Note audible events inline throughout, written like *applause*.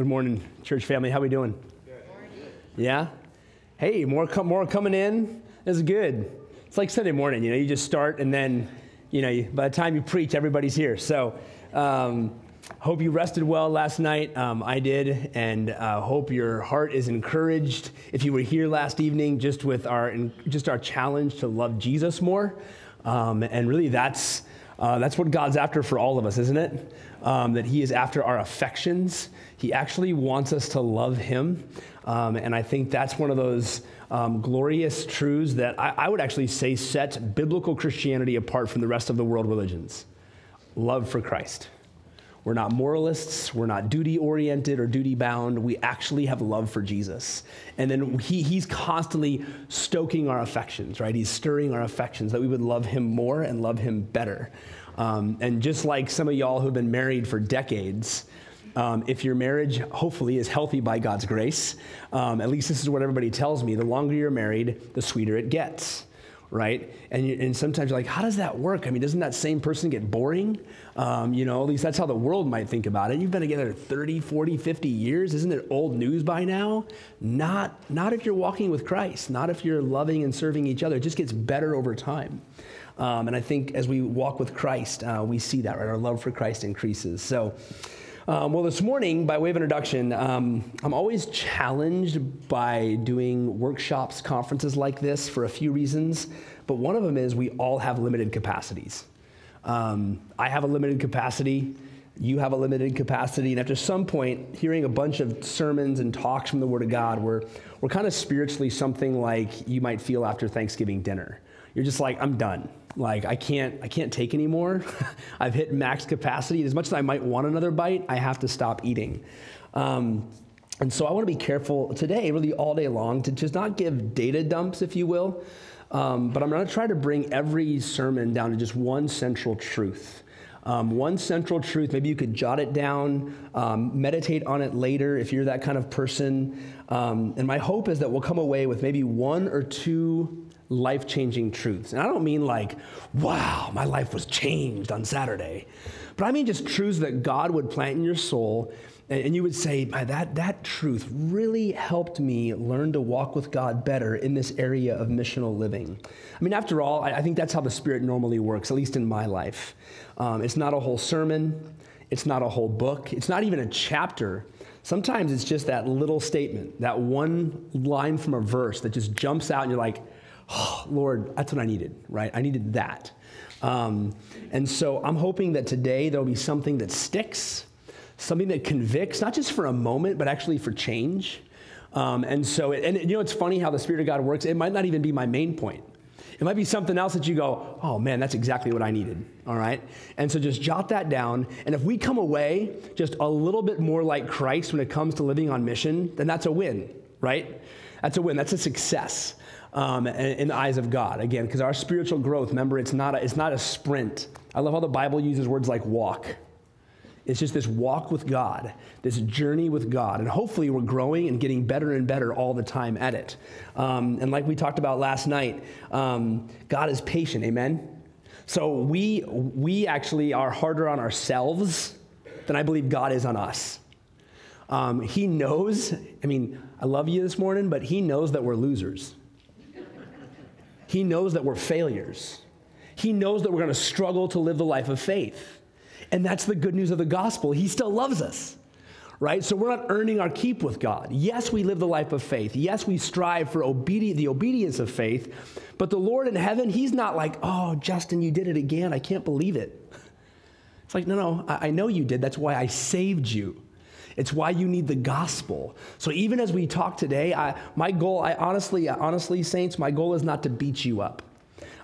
Good morning, church family. How we doing? Yeah. Hey, more com- more coming in. This is good. It's like Sunday morning. You know, you just start and then, you know, you, by the time you preach, everybody's here. So, um, hope you rested well last night. Um, I did, and uh, hope your heart is encouraged. If you were here last evening, just with our just our challenge to love Jesus more, um, and really that's uh, that's what God's after for all of us, isn't it? Um, that He is after our affections. He actually wants us to love Him. Um, and I think that's one of those um, glorious truths that I, I would actually say set biblical Christianity apart from the rest of the world religions love for Christ. We're not moralists. We're not duty oriented or duty bound. We actually have love for Jesus. And then he, he's constantly stoking our affections, right? He's stirring our affections that we would love him more and love him better. Um, and just like some of y'all who've been married for decades, um, if your marriage hopefully is healthy by God's grace, um, at least this is what everybody tells me, the longer you're married, the sweeter it gets, right? And, and sometimes you're like, how does that work? I mean, doesn't that same person get boring? Um, you know, at least that's how the world might think about it. You've been together 30, 40, 50 years. Isn't it old news by now? Not, not if you're walking with Christ, not if you're loving and serving each other. It just gets better over time. Um, and I think as we walk with Christ, uh, we see that, right? Our love for Christ increases. So, um, well, this morning, by way of introduction, um, I'm always challenged by doing workshops, conferences like this for a few reasons, but one of them is we all have limited capacities. Um, I have a limited capacity. You have a limited capacity. And after some point, hearing a bunch of sermons and talks from the Word of God, we're, we're kind of spiritually something like you might feel after Thanksgiving dinner. You're just like, I'm done like I can't I can't take anymore. *laughs* I've hit max capacity. As much as I might want another bite, I have to stop eating. Um, and so I want to be careful today, really all day long, to just not give data dumps, if you will. Um, but I'm going to try to bring every sermon down to just one central truth. Um, one central truth. Maybe you could jot it down, um, meditate on it later if you're that kind of person. Um, and my hope is that we'll come away with maybe one or two life changing truths. And I don't mean like, wow, my life was changed on Saturday, but I mean just truths that God would plant in your soul. And you would say, that, that truth really helped me learn to walk with God better in this area of missional living. I mean, after all, I, think that's how the Spirit normally works, at least in my life. Um, it's not a whole sermon, it's not a whole book, it's not even a chapter. Sometimes it's just that little statement, that one line from a verse that just jumps out, and you're like, oh, *gasps* Lord, that's what I needed, right? I needed that. Um, and so I'm hoping that today there'll be something that sticks, something that convicts, not just for a moment, but actually for change. Um, and so, it, and you know, it's funny how the Spirit of God works. It might not even be my main point. It might be something else that you go, oh man, that's exactly what I needed. All right? And so just jot that down. And if we come away just a little bit more like Christ when it comes to living on mission, then that's a win, right? That's a win. That's a success um, in, the eyes of God. Again, because our spiritual growth, remember, it's not, a, it's not a sprint. I love how the Bible uses words like walk. It's just this walk with God, this journey with God. And hopefully, we're growing and getting better and better all the time at it. Um, and like we talked about last night, um, God is patient, amen? So we, we actually are harder on ourselves than I believe God is on us. Um, he knows, I mean, I love you this morning, but He knows that we're losers. He knows that we're failures. He knows that we're going to struggle to live the life of faith. And that's the good news of the gospel. He still loves us, right? So we're not earning our keep with God. Yes, we live the life of faith. Yes, we strive for obedi- the obedience of faith. But the Lord in heaven, He's not like, oh, Justin, you did it again. I can't believe it. It's like, no, no, I, I know you did. That's why I saved you. It's why you need the gospel. So even as we talk today, I, my goal, I honestly, honestly, saints, my goal is not to beat you up.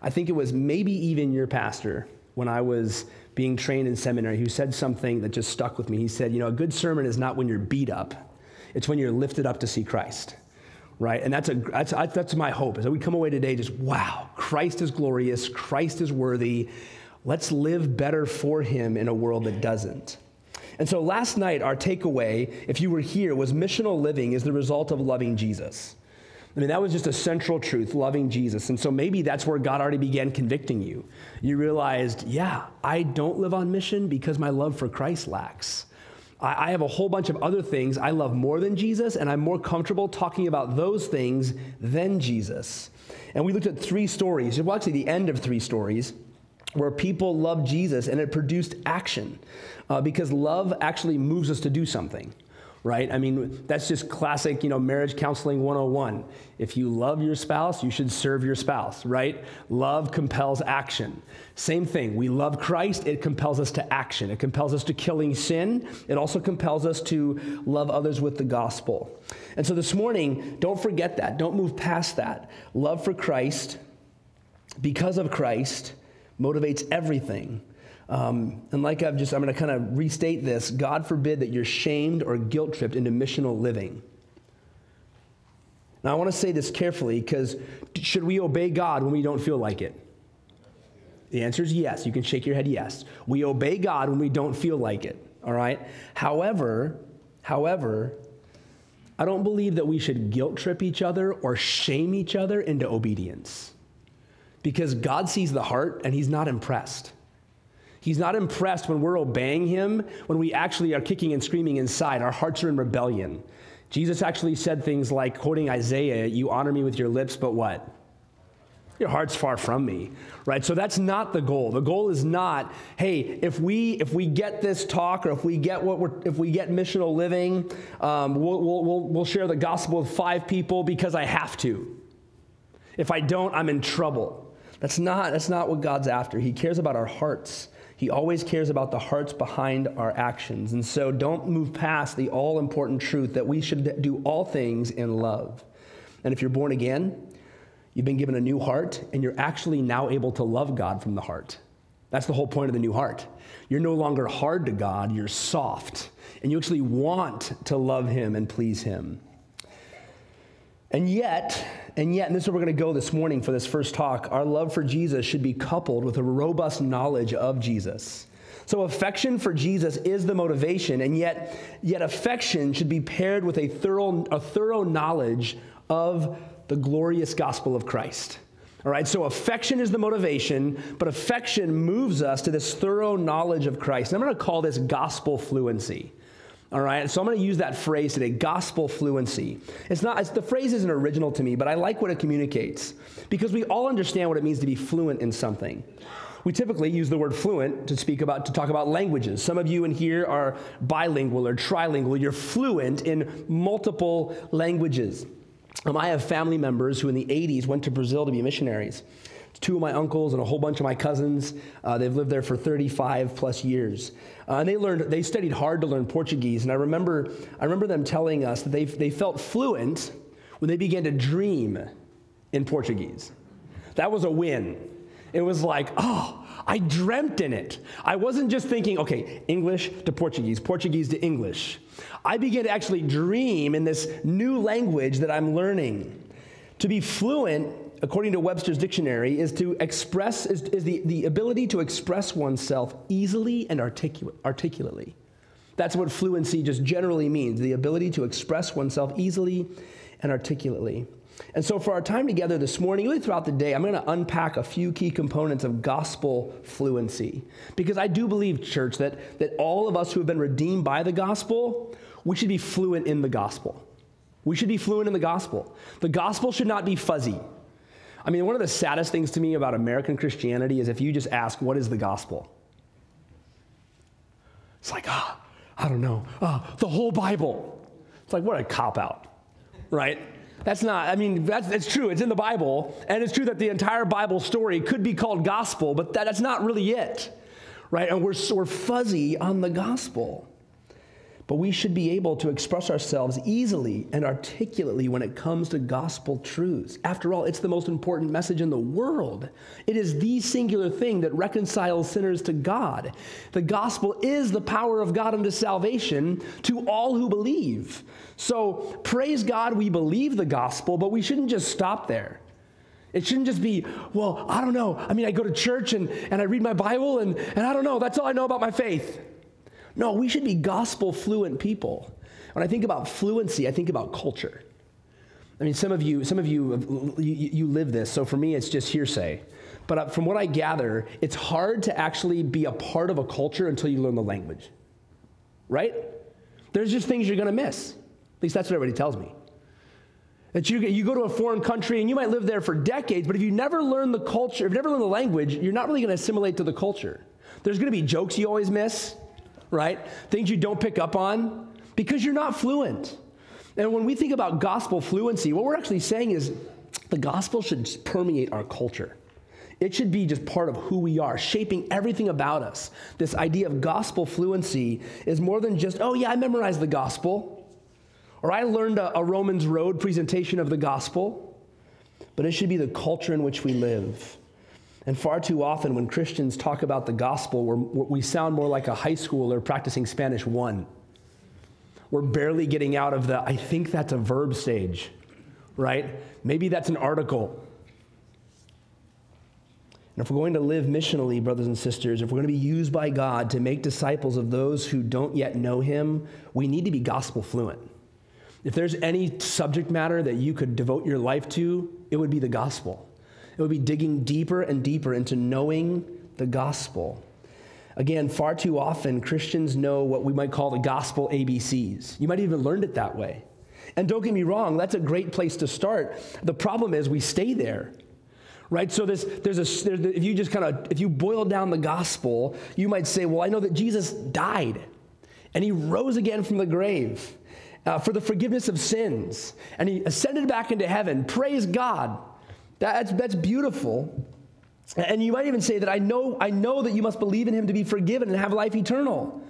I think it was maybe even your pastor when I was being trained in seminary who said something that just stuck with me. He said, you know, a good sermon is not when you're beat up. It's when you're lifted up to see Christ. Right? And that's, a, that's, that's my hope is that we come away today just, wow, Christ is glorious. Christ is worthy. Let's live better for him in a world that doesn't. And so last night, our takeaway, if you were here, was missional living is the result of loving Jesus. I mean, that was just a central truth, loving Jesus. And so maybe that's where God already began convicting you. You realized, yeah, I don't live on mission because my love for Christ lacks. I, have a whole bunch of other things I love more than Jesus, and I'm more comfortable talking about those things than Jesus. And we looked at three stories, well, actually, the end of three stories where people loved Jesus and it produced action uh, because love actually moves us to do something right? I mean, that's just classic, you know, marriage counseling 101. If you love your spouse, you should serve your spouse, right? Love compels action. Same thing. We love Christ, it compels us to action. It compels us to killing sin. It also compels us to love others with the gospel. And so this morning, don't forget that. Don't move past that. Love for Christ, because of Christ, motivates everything um, and like I've just, I'm going to kind of restate this God forbid that you're shamed or guilt tripped into missional living. Now, I want to say this carefully because should we obey God when we don't feel like it? The answer is yes. You can shake your head yes. We obey God when we don't feel like it, all right? However, however, I don't believe that we should guilt trip each other or shame each other into obedience. Because God sees the heart and he's not impressed. He's not impressed when we're obeying him, when we actually are kicking and screaming inside. Our hearts are in rebellion. Jesus actually said things like, quoting Isaiah, You honor me with your lips, but what? Your heart's far from me, right? So that's not the goal. The goal is not, hey, if we if we get this talk or if we get what we're if we get missional living, um, we'll, we'll, we'll share the gospel with five people because I have to. If I don't, I'm in trouble. That's not that's not what God's after. He cares about our hearts. He always cares about the hearts behind our actions. And so don't move past the all important truth that we should do all things in love. And if you're born again, you've been given a new heart, and you're actually now able to love God from the heart. That's the whole point of the new heart. You're no longer hard to God, you're soft, and you actually want to love Him and please Him. And yet, and yet, and this is where we're going to go this morning for this first talk, our love for Jesus should be coupled with a robust knowledge of Jesus. So affection for Jesus is the motivation, and yet, yet affection should be paired with a thorough, a thorough knowledge of the glorious gospel of Christ. All right, so affection is the motivation, but affection moves us to this thorough knowledge of Christ. And I'm going to call this gospel fluency. All right, so I'm going to use that phrase today, gospel fluency. It's not, it's, the phrase isn't original to me, but I like what it communicates because we all understand what it means to be fluent in something. We typically use the word fluent to speak about, to talk about languages. Some of you in here are bilingual or trilingual. You're fluent in multiple languages. Um, I have family members who in the 80s went to Brazil to be missionaries two of my uncles and a whole bunch of my cousins. Uh, they've lived there for 35 plus years. Uh, and they learned, they studied hard to learn Portuguese. And I remember, I remember them telling us that they, they felt fluent when they began to dream in Portuguese. That was a win. It was like, oh, I dreamt in it. I wasn't just thinking, okay, English to Portuguese, Portuguese to English. I began to actually dream in this new language that I'm learning. To be fluent according to Webster's dictionary, is to express, is, is the, the ability to express oneself easily and articul- articulately. That's what fluency just generally means the ability to express oneself easily and articulately. And so, for our time together this morning, really throughout the day, I'm going to unpack a few key components of gospel fluency. Because I do believe, church, that, that all of us who have been redeemed by the gospel, we should be fluent in the gospel. We should be fluent in the gospel. The gospel should not be fuzzy. I mean, one of the saddest things to me about American Christianity is if you just ask, what is the gospel? It's like, ah, I don't know. Oh, the whole Bible. It's like, what a cop out, right? That's not, I mean, that's, that's true. It's in the Bible. And it's true that the entire Bible story could be called gospel, but that, that's not really it, right? And we're, we're fuzzy on the gospel. But we should be able to express ourselves easily and articulately when it comes to gospel truths. After all, it's the most important message in the world. It is the singular thing that reconciles sinners to God. The gospel is the power of God unto salvation to all who believe. So, praise God, we believe the gospel, but we shouldn't just stop there. It shouldn't just be, well, I don't know. I mean, I go to church and, and I read my Bible and, and I don't know. That's all I know about my faith. No, we should be gospel fluent people. When I think about fluency, I think about culture. I mean, some of you, some of you, you, live this, so for me, it's just hearsay. But uh, from what I gather, it's hard to actually be a part of a culture until you learn the language, right? there's just things you're going to miss. At least that's what everybody tells me. That you, you go to a foreign country and you might live there for decades, but if you never learn the culture, if you never learn the language, you're not really going to assimilate to the culture. There's going to be jokes you always miss, right? Things you don't pick up on because you're not fluent. And when we think about gospel fluency, what we're actually saying is the gospel should permeate our culture. It should be just part of who we are, shaping everything about us. This idea of gospel fluency is more than just, oh, yeah, I memorized the gospel. Or I learned a, a Romans Road presentation of the gospel, but it should be the culture in which we live. And far too often, when Christians talk about the gospel, we sound more like a high schooler practicing Spanish 1. We're barely getting out of the, I think that's a verb stage, right? Maybe that's an article. And if we're going to live missionally, brothers and sisters, if we're going to be used by God to make disciples of those who don't yet know Him, we need to be gospel fluent. If there's any subject matter that you could devote your life to, it would be the gospel. It would be digging deeper and deeper into knowing the gospel. Again, far too often, Christians know what we might call the gospel ABCs. You might even learned it that way. And don't get me wrong, that's a great place to start. The problem is we stay there. Right? So this, there's a, there's, if you just kind of, if you boil down the gospel, you might say, well, I know that Jesus died and he rose again from the grave uh, for the forgiveness of sins. And he ascended back into heaven. Praise God. That's, that's beautiful. And you might even say that I know, I know that you must believe in him to be forgiven and have life eternal.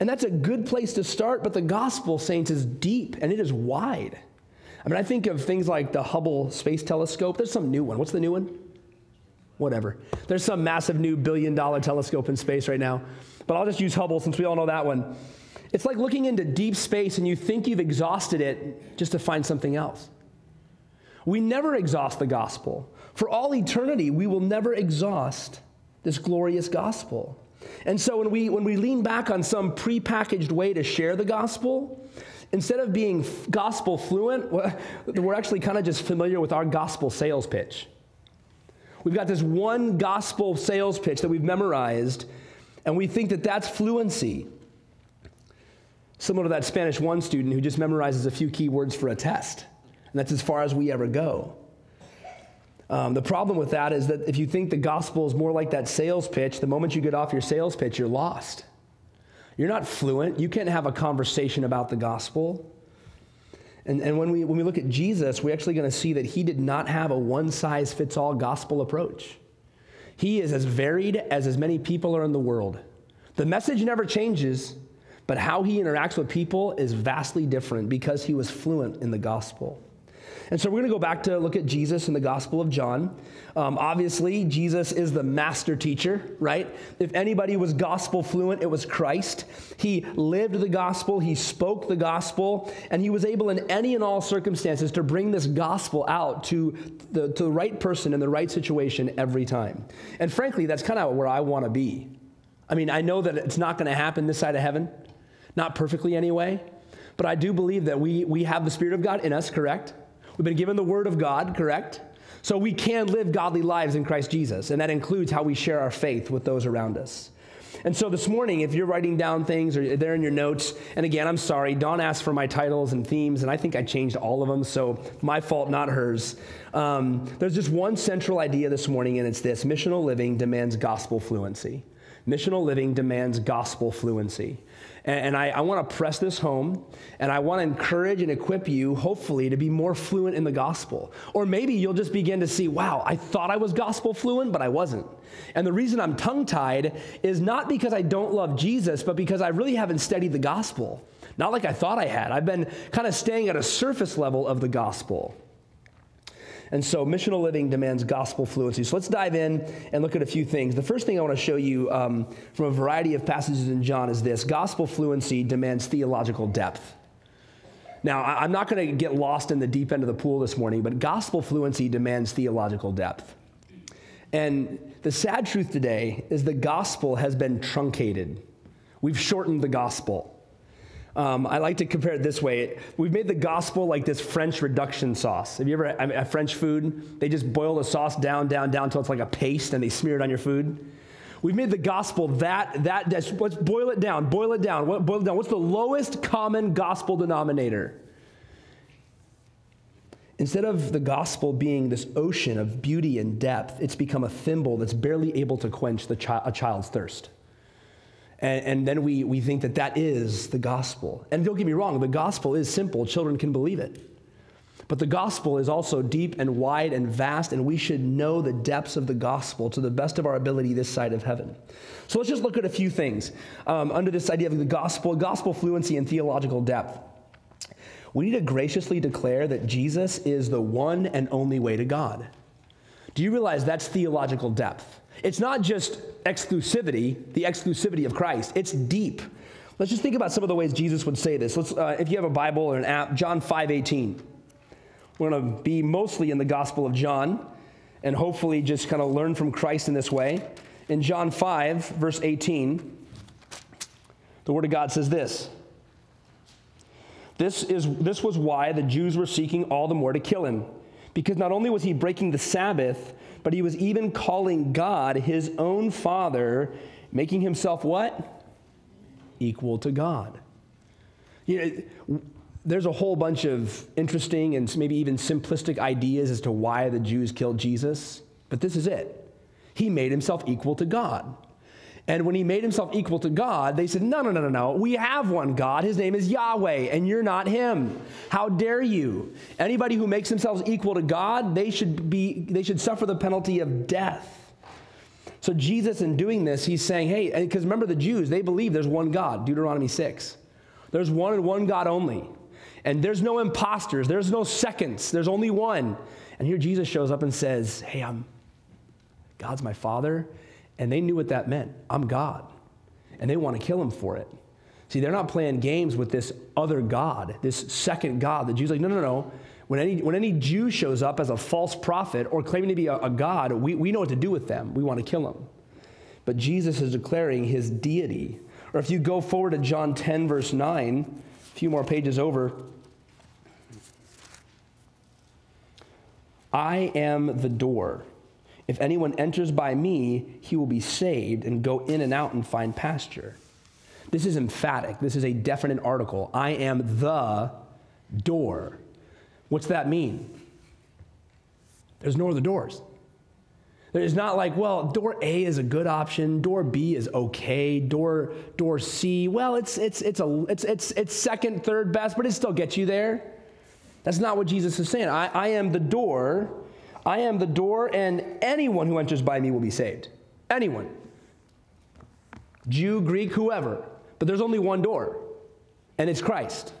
And that's a good place to start, but the gospel, saints, is deep and it is wide. I mean, I think of things like the Hubble Space Telescope. There's some new one. What's the new one? Whatever. There's some massive new billion dollar telescope in space right now. But I'll just use Hubble since we all know that one. It's like looking into deep space and you think you've exhausted it just to find something else. We never exhaust the gospel. For all eternity, we will never exhaust this glorious gospel. And so when we, when we lean back on some prepackaged way to share the gospel, instead of being gospel fluent, *laughs* we're actually kind of just familiar with our gospel sales pitch. We've got this one gospel sales pitch that we've memorized, and we think that that's fluency. Similar to that Spanish 1 student who just memorizes a few key words for a test. And that's as far as we ever go. Um, the problem with that is that if you think the gospel is more like that sales pitch, the moment you get off your sales pitch, you're lost. You're not fluent. You can't have a conversation about the gospel. And, and when, we, when we look at Jesus, we're actually going to see that he did not have a one size fits all gospel approach. He is as varied as as many people are in the world. The message never changes, but how he interacts with people is vastly different because he was fluent in the gospel. And so we're going to go back to look at Jesus in the Gospel of John. Um, obviously, Jesus is the master teacher, right? If anybody was gospel fluent, it was Christ. He lived the gospel, he spoke the gospel, and he was able in any and all circumstances to bring this gospel out to the, to the right person in the right situation every time. And frankly, that's kind of where I want to be. I mean, I know that it's not going to happen this side of heaven. Not perfectly anyway, but I do believe that we, we have the Spirit of God in us, correct? We've been given the Word of God, correct? So we can live godly lives in Christ Jesus, and that includes how we share our faith with those around us. And so this morning, if you're writing down things or they're in your notes, and again, I'm sorry, Dawn asked for my titles and themes, and I think I changed all of them, so my fault, not hers. Um, there's just one central idea this morning, and it's this missional living demands gospel fluency. Missional living demands gospel fluency. And, I, I want to press this home, and I want to encourage and equip you, hopefully, to be more fluent in the gospel. Or maybe you'll just begin to see, wow, I thought I was gospel fluent, but I wasn't. And the reason I'm tongue tied is not because I don't love Jesus, but because I really haven't studied the gospel. Not like I thought I had. I've been kind of staying at a surface level of the gospel. And so missional living demands gospel fluency. So let's dive in and look at a few things. The first thing I want to show you um, from a variety of passages in John is this gospel fluency demands theological depth. Now, I'm not going to get lost in the deep end of the pool this morning, but gospel fluency demands theological depth. And the sad truth today is the gospel has been truncated. We've shortened the gospel. Um, I like to compare it this way. We've made the gospel like this French reduction sauce. Have you ever had a French food? They just boil the sauce down, down, down until it's like a paste and they smear it on your food. We've made the gospel that, that, that's, let's boil it down, boil it down, boil it down. What's the lowest common gospel denominator? Instead of the gospel being this ocean of beauty and depth, it's become a thimble that's barely able to quench the chi- a child's thirst. And, and then we, we think that that is the gospel. And don't get me wrong, the gospel is simple, children can believe it. But the gospel is also deep and wide and vast, and we should know the depths of the gospel to the best of our ability this side of heaven. So let's just look at a few things um, under this idea of the gospel, gospel fluency, and theological depth. We need to graciously declare that Jesus is the one and only way to God. Do you realize that's theological depth? It's not just exclusivity, the exclusivity of Christ, it's deep. Let's just think about some of the ways Jesus would say this. Let's, uh, if you have a Bible or an app, John 5 18. We're going to be mostly in the Gospel of John and hopefully just kind of learn from Christ in this way. In John 5, verse 18, the Word of God says this. This, is, this was why the Jews were seeking all the more to kill him, because not only was he breaking the Sabbath, but he was even calling God his own Father, making himself what? Equal to God. You know, there's a whole bunch of interesting and maybe even simplistic ideas as to why the Jews killed Jesus, but this is it. He made himself equal to God. And when he made himself equal to God, they said, No, no, no, no, no. We have one God. His name is Yahweh, and you're not him. How dare you? Anybody who makes themselves equal to God, they should, be, they should suffer the penalty of death. So, Jesus, in doing this, he's saying, Hey, because remember the Jews, they believe there's one God, Deuteronomy 6. There's one and one God only. And there's no imposters, there's no seconds, there's only one. And here Jesus shows up and says, Hey, I'm God's my father. And they knew what that meant. I'm God. And they want to kill him for it. See, they're not playing games with this other God, this second God. The Jews like, no, no, no. When any, when any Jew shows up as a false prophet or claiming to be a, a God, we, we know what to do with them. We want to kill them. But Jesus is declaring his deity. Or if you go forward to John 10, verse 9, a few more pages over, I am the door. If anyone enters by me, he will be saved and go in and out and find pasture. This is emphatic. This is a definite article. I am the door. What's that mean? There's no other doors. It's not like, well, door A is a good option, door B is okay, door door C, well, it's it's it's a it's it's it's second, third best, but it still gets you there. That's not what Jesus is saying. I, I am the door. I am the door, and anyone who enters by me will be saved. Anyone. Jew, Greek, whoever. But there's only one door, and it's Christ.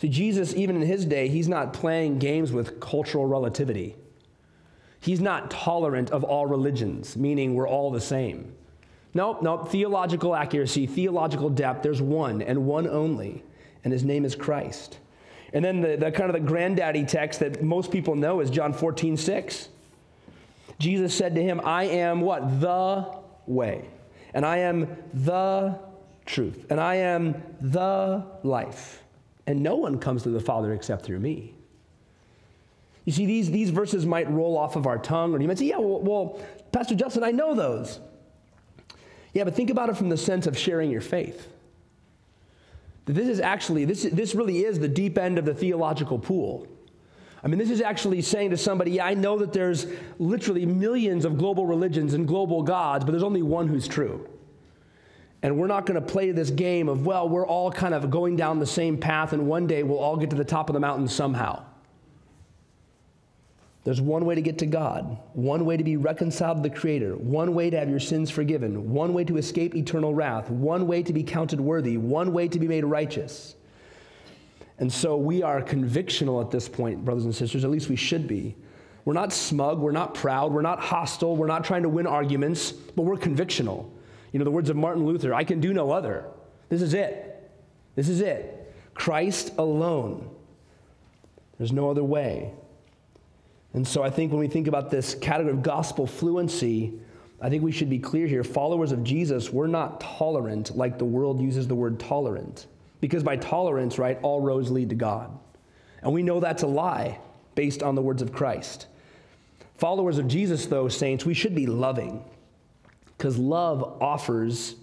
See, Jesus, even in his day, he's not playing games with cultural relativity. He's not tolerant of all religions, meaning we're all the same. Nope, nope. Theological accuracy, theological depth, there's one and one only and his name is Christ. And then the, the kind of the granddaddy text that most people know is John 14, 6. Jesus said to him, I am what? The way. And I am the truth. And I am the life. And no one comes to the Father except through me. You see, these, these verses might roll off of our tongue, or you might say, Yeah, well, well, Pastor Justin, I know those. Yeah, but think about it from the sense of sharing your faith. This is actually, this, this really is the deep end of the theological pool. I mean, this is actually saying to somebody, yeah, I know that there's literally millions of global religions and global gods, but there's only one who's true. And we're not going to play this game of, well, we're all kind of going down the same path, and one day we'll all get to the top of the mountain somehow. There's one way to get to God, one way to be reconciled to the Creator, one way to have your sins forgiven, one way to escape eternal wrath, one way to be counted worthy, one way to be made righteous. And so we are convictional at this point, brothers and sisters, at least we should be. We're not smug, we're not proud, we're not hostile, we're not trying to win arguments, but we're convictional. You know, the words of Martin Luther I can do no other. This is it. This is it. Christ alone. There's no other way. And so I think when we think about this category of gospel fluency, I think we should be clear here. Followers of Jesus, we're not tolerant like the world uses the word tolerant. Because by tolerance, right, all roads lead to God. And we know that's a lie based on the words of Christ. Followers of Jesus, though, saints, we should be loving because love offers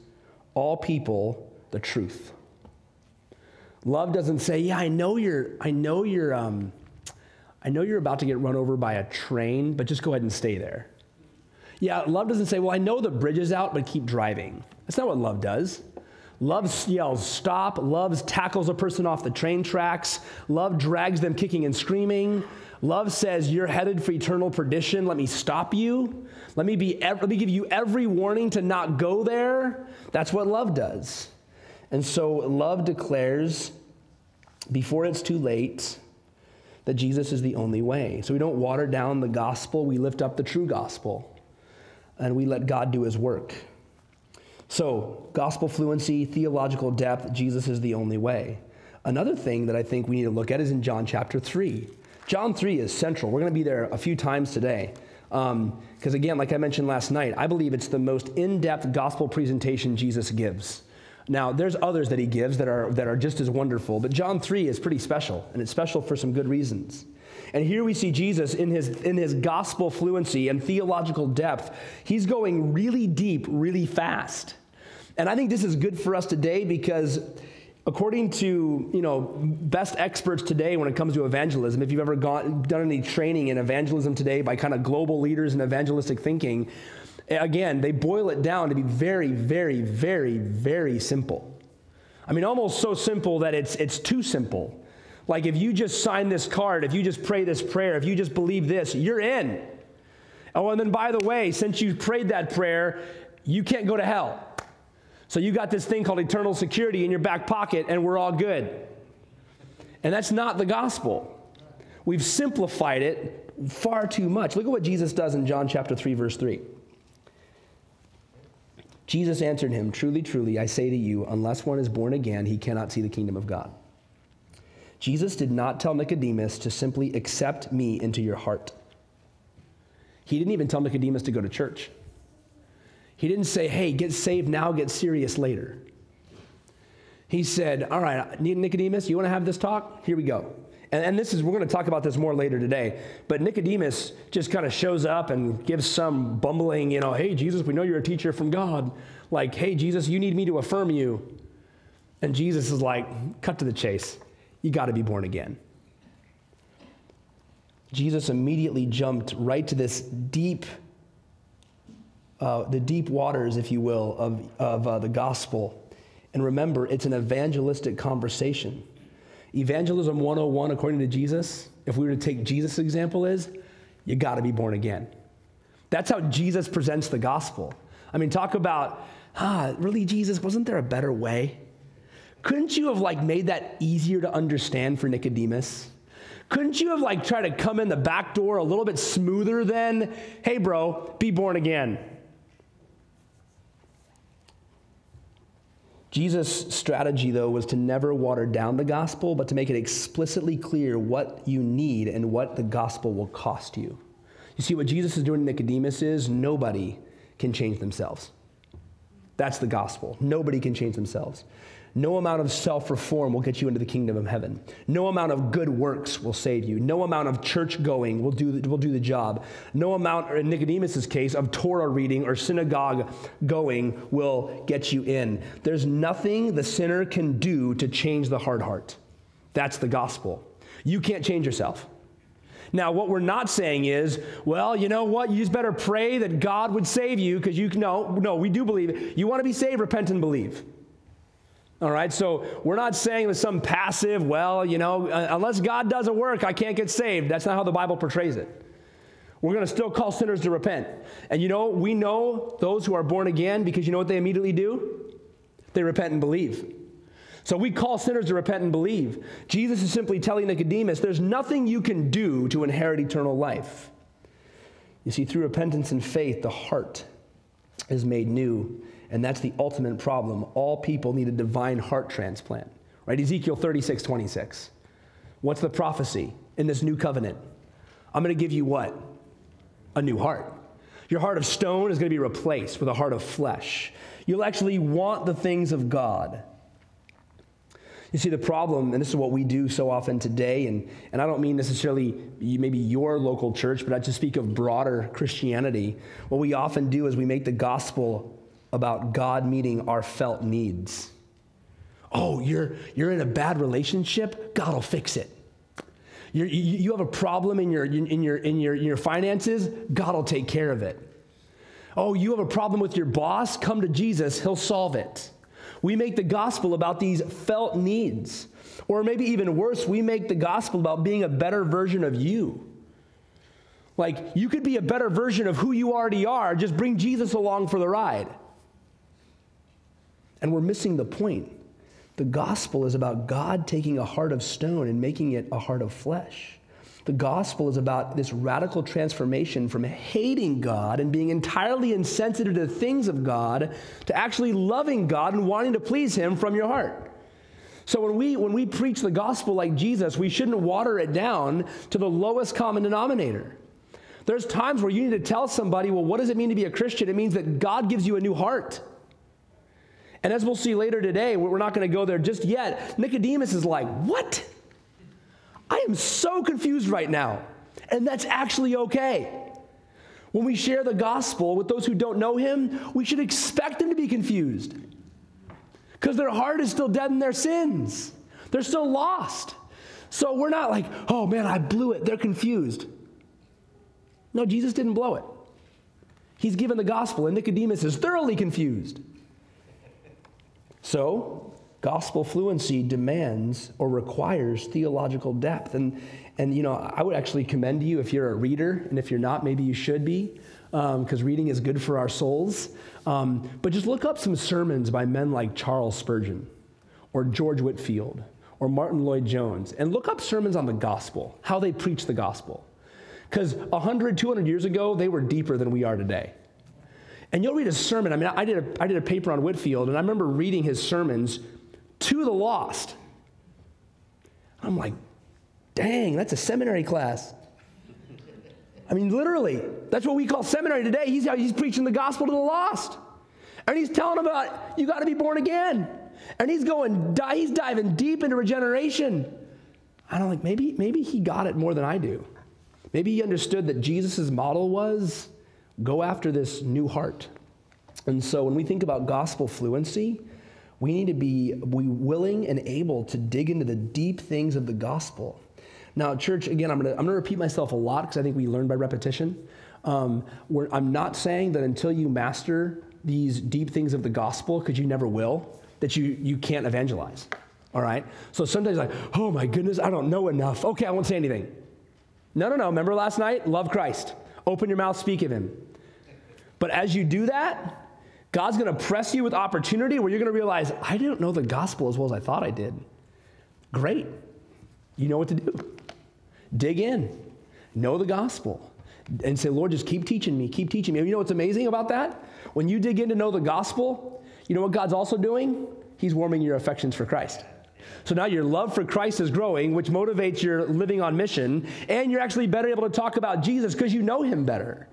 all people the truth. Love doesn't say, "Yeah, I know you're, I know you're, um, I know you're about to get run over by a train, but just go ahead and stay there." Yeah, love doesn't say, "Well, I know the bridge is out, but keep driving." That's not what love does. Love yells stop. Love tackles a person off the train tracks. Love drags them kicking and screaming. Love says, You're headed for eternal perdition. Let me stop you. Let me, be, let me give you every warning to not go there. That's what love does. And so love declares before it's too late that Jesus is the only way. So we don't water down the gospel, we lift up the true gospel, and we let God do his work. So, gospel fluency, theological depth, Jesus is the only way. Another thing that I think we need to look at is in John chapter 3. John 3 is central. We're going to be there a few times today. Because, um, again, like I mentioned last night, I believe it's the most in depth gospel presentation Jesus gives. Now, there's others that he gives that are, that are just as wonderful, but John 3 is pretty special, and it's special for some good reasons. And here we see Jesus in his, in his gospel fluency and theological depth. He's going really deep, really fast. And I think this is good for us today because according to you know best experts today when it comes to evangelism if you've ever gone, done any training in evangelism today by kind of global leaders in evangelistic thinking again they boil it down to be very very very very simple i mean almost so simple that it's it's too simple like if you just sign this card if you just pray this prayer if you just believe this you're in oh and then by the way since you prayed that prayer you can't go to hell so you got this thing called eternal security in your back pocket, and we're all good. And that's not the gospel. We've simplified it far too much. Look at what Jesus does in John chapter 3, verse 3. Jesus answered him, Truly, truly, I say to you, unless one is born again, he cannot see the kingdom of God. Jesus did not tell Nicodemus to simply accept me into your heart. He didn't even tell Nicodemus to go to church. He didn't say, hey, get saved now, get serious later. He said, all right, Nicodemus, you want to have this talk? Here we go. And, and this is, we're going to talk about this more later today. But Nicodemus just kind of shows up and gives some bumbling, you know, hey, Jesus, we know you're a teacher from God. Like, hey, Jesus, you need me to affirm you. And Jesus is like, cut to the chase. You got to be born again. Jesus immediately jumped right to this deep uh, the deep waters, if you will, of, of uh, the gospel. And remember, it's an evangelistic conversation. Evangelism 101, according to Jesus, if we were to take Jesus' example, is you got to be born again. That's how Jesus presents the gospel. I mean, talk about, ah, really, Jesus, wasn't there a better way? Couldn't you have like made that easier to understand for Nicodemus? Couldn't you have like tried to come in the back door a little bit smoother than, hey, bro, be born again? Jesus' strategy, though, was to never water down the gospel, but to make it explicitly clear what you need and what the gospel will cost you. You see, what Jesus is doing to Nicodemus is nobody can change themselves. That's the gospel. Nobody can change themselves. No amount of self reform will get you into the kingdom of heaven. No amount of good works will save you. No amount of church going will do, will do the job. No amount, in Nicodemus' case, of Torah reading or synagogue going will get you in. There's nothing the sinner can do to change the hard heart. That's the gospel. You can't change yourself. Now, what we're not saying is, well, you know what? You just better pray that God would save you because you know, no, we do believe. You want to be saved, repent and believe. All right, so we're not saying that some passive, well, you know, uh, unless God doesn't work, I can't get saved. That's not how the Bible portrays it. We're going to still call sinners to repent. And you know, we know those who are born again because you know what they immediately do? They repent and believe. So we call sinners to repent and believe. Jesus is simply telling Nicodemus, there's nothing you can do to inherit eternal life. You see, through repentance and faith, the heart is made new and that's the ultimate problem. All people need a divine heart transplant, right? Ezekiel 36, 26. What's the prophecy in this new covenant? I'm going to give you what? A new heart. Your heart of stone is going to be replaced with a heart of flesh. You'll actually want the things of God. You see, the problem, and this is what we do so often today, and, and I don't mean necessarily maybe your local church, but I just speak of broader Christianity. What we often do is we make the gospel about God meeting our felt needs. Oh, you're, you're in a bad relationship? God will fix it. You're, you you have a problem in your, in, your, in, your, in your finances? God will take care of it. Oh, you have a problem with your boss? Come to Jesus, he'll solve it. We make the gospel about these felt needs. Or maybe even worse, we make the gospel about being a better version of you. Like, you could be a better version of who you already are, just bring Jesus along for the ride. And we're missing the point. The gospel is about God taking a heart of stone and making it a heart of flesh. The gospel is about this radical transformation from hating God and being entirely insensitive to the things of God to actually loving God and wanting to please Him from your heart. So when we when we preach the gospel like Jesus, we shouldn't water it down to the lowest common denominator. There's times where you need to tell somebody, well, what does it mean to be a Christian? It means that God gives you a new heart. And as we'll see later today, we're not going to go there just yet. Nicodemus is like, What? I am so confused right now. And that's actually okay. When we share the gospel with those who don't know him, we should expect them to be confused because their heart is still dead in their sins. They're still lost. So we're not like, oh man, I blew it. They're confused. No, Jesus didn't blow it. He's given the gospel, and Nicodemus is thoroughly confused. So, gospel fluency demands or requires theological depth. And, and you know, I would actually commend you if you're a reader, and if you're not, maybe you should be, because um, reading is good for our souls. Um, but just look up some sermons by men like Charles Spurgeon, or George Whitefield or Martyn Lloyd-Jones, and look up sermons on the gospel, how they preach the gospel. Because 100, 200 years ago, they were deeper than we are today. And you'll read a sermon. I mean, I did a, I did a paper on Whitefield, and I remember reading his sermons to the lost. I'm like, dang, that's a seminary class. I mean, literally, that's what we call seminary today. He's, he's preaching the gospel to the lost. And he's telling them about you got to be born again. And he's going, he's diving deep into regeneration. And I'm like, maybe, maybe he got it more than I do. Maybe he understood that Jesus' model was go after this new heart. And so when we think about gospel fluency, we need to be, be willing and able to dig into the deep things of the gospel. Now, church, again, I'm going to I'm gonna repeat myself a lot because I think we learn by repetition. Um, I'm not saying that until you master these deep things of the gospel, because you never will, that you, you can't evangelize. All right? So sometimes, like, oh my goodness, I don't know enough. Okay, I won't say anything. No, no, no. Remember last night? Love Christ. Open your mouth, speak of him. But as you do that, God's going to press you with opportunity where you're going to realize, I didn't know the gospel as well as I thought I did. Great. You know what to do. Dig in, know the gospel, and say, Lord, just keep teaching me, keep teaching me. You know what's amazing about that? When you dig in to know the gospel, you know what God's also doing? He's warming your affections for Christ. So now your love for Christ is growing, which motivates your living on mission, and you're actually better able to talk about Jesus because you know him better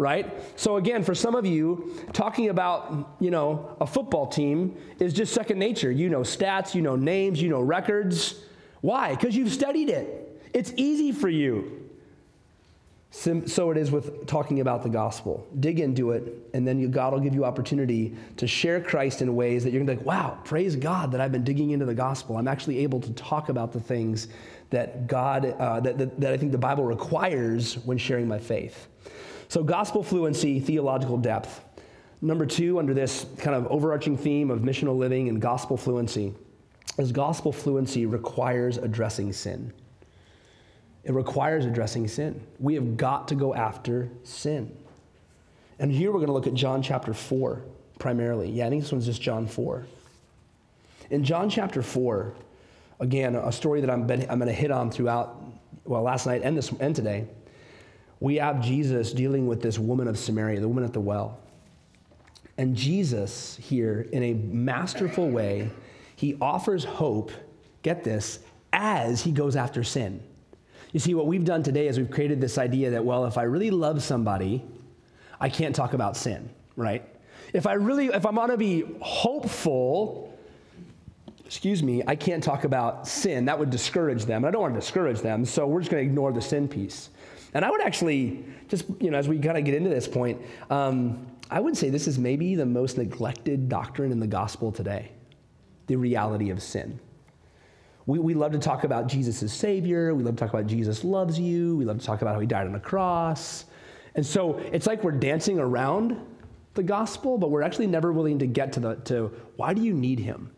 right? So again, for some of you, talking about, you know, a football team is just second nature. You know stats, you know names, you know records. Why? Because you've studied it. It's easy for you. So it is with talking about the gospel. Dig into it, and then you, God will give you opportunity to share Christ in ways that you're going to be like, wow, praise God that I've been digging into the gospel. I'm actually able to talk about the things that God, uh, that, that, that I think the Bible requires when sharing my faith. So, gospel fluency, theological depth. Number two, under this kind of overarching theme of missional living and gospel fluency, is gospel fluency requires addressing sin. It requires addressing sin. We have got to go after sin. And here we're going to look at John chapter 4 primarily. Yeah, I think this one's just John 4. In John chapter 4, again, a story that I'm, I'm going to hit on throughout, well, last night and, this, and today we have Jesus dealing with this woman of Samaria, the woman at the well. And Jesus, here, in a masterful way, he offers hope, get this, as he goes after sin. You see, what we've done today is we've created this idea that, well, if I really love somebody, I can't talk about sin, right? If I really, if I'm gonna be hopeful, excuse me, I can't talk about sin. That would discourage them. I don't want to discourage them, so we're just going to ignore the sin piece. And I would actually, just, you know, as we kind of get into this point, um, I would say this is maybe the most neglected doctrine in the gospel today the reality of sin. We, we love to talk about Jesus as Savior. We love to talk about Jesus loves you. We love to talk about how He died on the cross. And so it's like we're dancing around the gospel, but we're actually never willing to get to the to why do you need Him?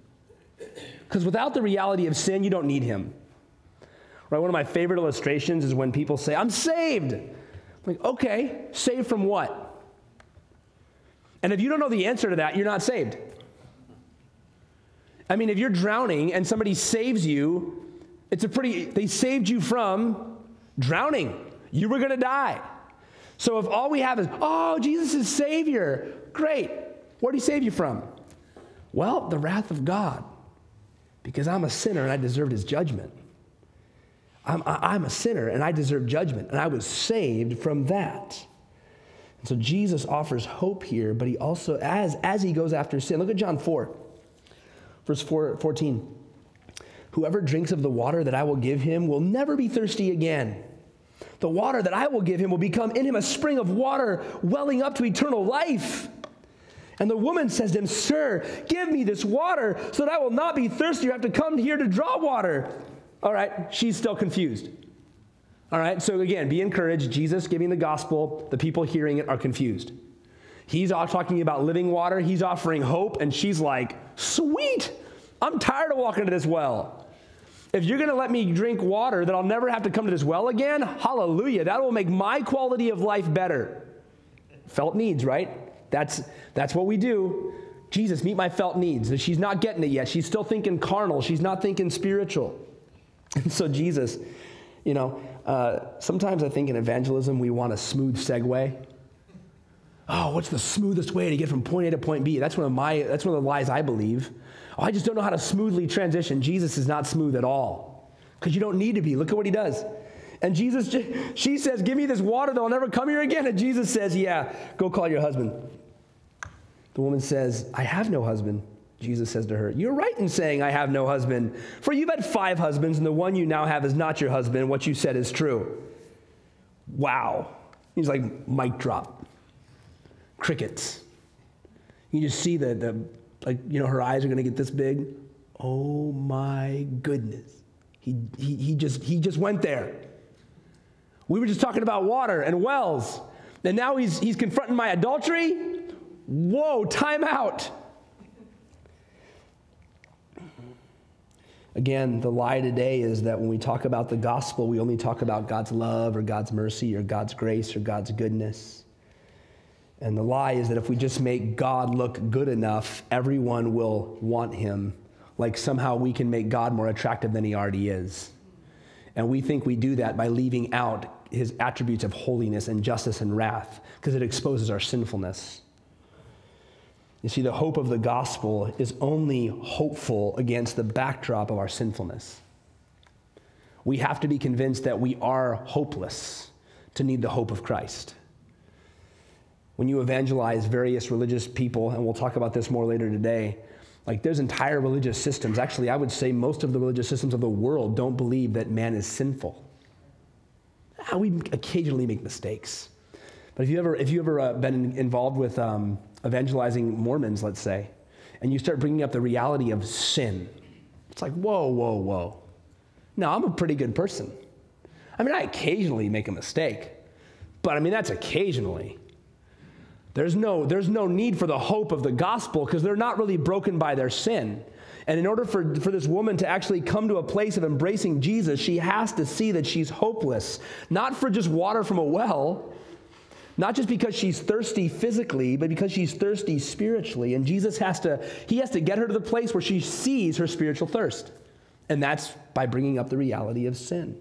Because without the reality of sin, you don't need him. Right? One of my favorite illustrations is when people say, I'm saved. I'm like, okay, saved from what? And if you don't know the answer to that, you're not saved. I mean, if you're drowning and somebody saves you, it's a pretty, they saved you from drowning. You were going to die. So if all we have is, oh, Jesus is Savior, great. What did He save you from? Well, the wrath of God because I'm a sinner and I deserved his judgment. I'm, I'm a sinner and I deserve judgment, and I was saved from that. And so Jesus offers hope here, but he also, as, as he goes after sin, look at John 4, verse 4, 14. Whoever drinks of the water that I will give him will never be thirsty again. The water that I will give him will become in him a spring of water welling up to eternal life. And the woman says to him, Sir, give me this water so that I will not be thirsty or have to come here to draw water. All right, she's still confused. All right, so again, be encouraged. Jesus giving the gospel, the people hearing it are confused. He's talking about living water, he's offering hope, and she's like, Sweet, I'm tired of walking to this well. If you're to let me drink water that I'll never have to come to this well again, hallelujah, that will make my quality of life better. Felt needs, right? That's, that's what we do. Jesus, meet my felt needs. She's not getting it yet. She's still thinking carnal. She's not thinking spiritual. And *laughs* so, Jesus, you know, uh, sometimes I think in evangelism we want a smooth segue. Oh, what's the smoothest way to get from point A to point B? That's one of my that's one of the lies I believe. Oh, I just don't know how to smoothly transition. Jesus is not smooth at all. Because you don't need to be. Look at what he does. And Jesus, *laughs* she says, Give me this water that I'll never come here again. And Jesus says, Yeah, go call your husband. The woman says, I have no husband. Jesus says to her, You're right in saying I have no husband, for you've had five husbands, and the one you now have is not your husband. What you said is true. Wow. He's like, mic drop. Crickets. You just see the, the like, you know, her eyes are going to get this big. Oh my goodness. He, he, he, just, he just went there. We were just talking about water and wells, and now he's, he's confronting my adultery Whoa, time out. Again, the lie today is that when we talk about the gospel, we only talk about God's love or God's mercy or God's grace or God's goodness. And the lie is that if we just make God look good enough, everyone will want him, like somehow we can make God more attractive than he already is. And we think we do that by leaving out his attributes of holiness and justice and wrath because it exposes our sinfulness. You see, the hope of the gospel is only hopeful against the backdrop of our sinfulness. We have to be convinced that we are hopeless to need the hope of Christ. When you evangelize various religious people, and we'll talk about this more later today, like there's entire religious systems. Actually, I would say most of the religious systems of the world don't believe that man is sinful. Ah, we occasionally make mistakes. But if you ever, if you ever uh, been involved with um, evangelizing Mormons, let's say, and you start bringing up the reality of sin, it's like, whoa, whoa, whoa. No, I'm a pretty good person. I mean, I occasionally make a mistake, but I mean, that's occasionally. There's no, there's no need for the hope of the gospel because they're not really broken by their sin. And in order for, for this woman to actually come to a place of embracing Jesus, she has to see that she's hopeless, not for just water from a well, not just because she's thirsty physically, but because she's thirsty spiritually. And Jesus has to, he has to get her to the place where she sees her spiritual thirst. And that's by bringing up the reality of sin.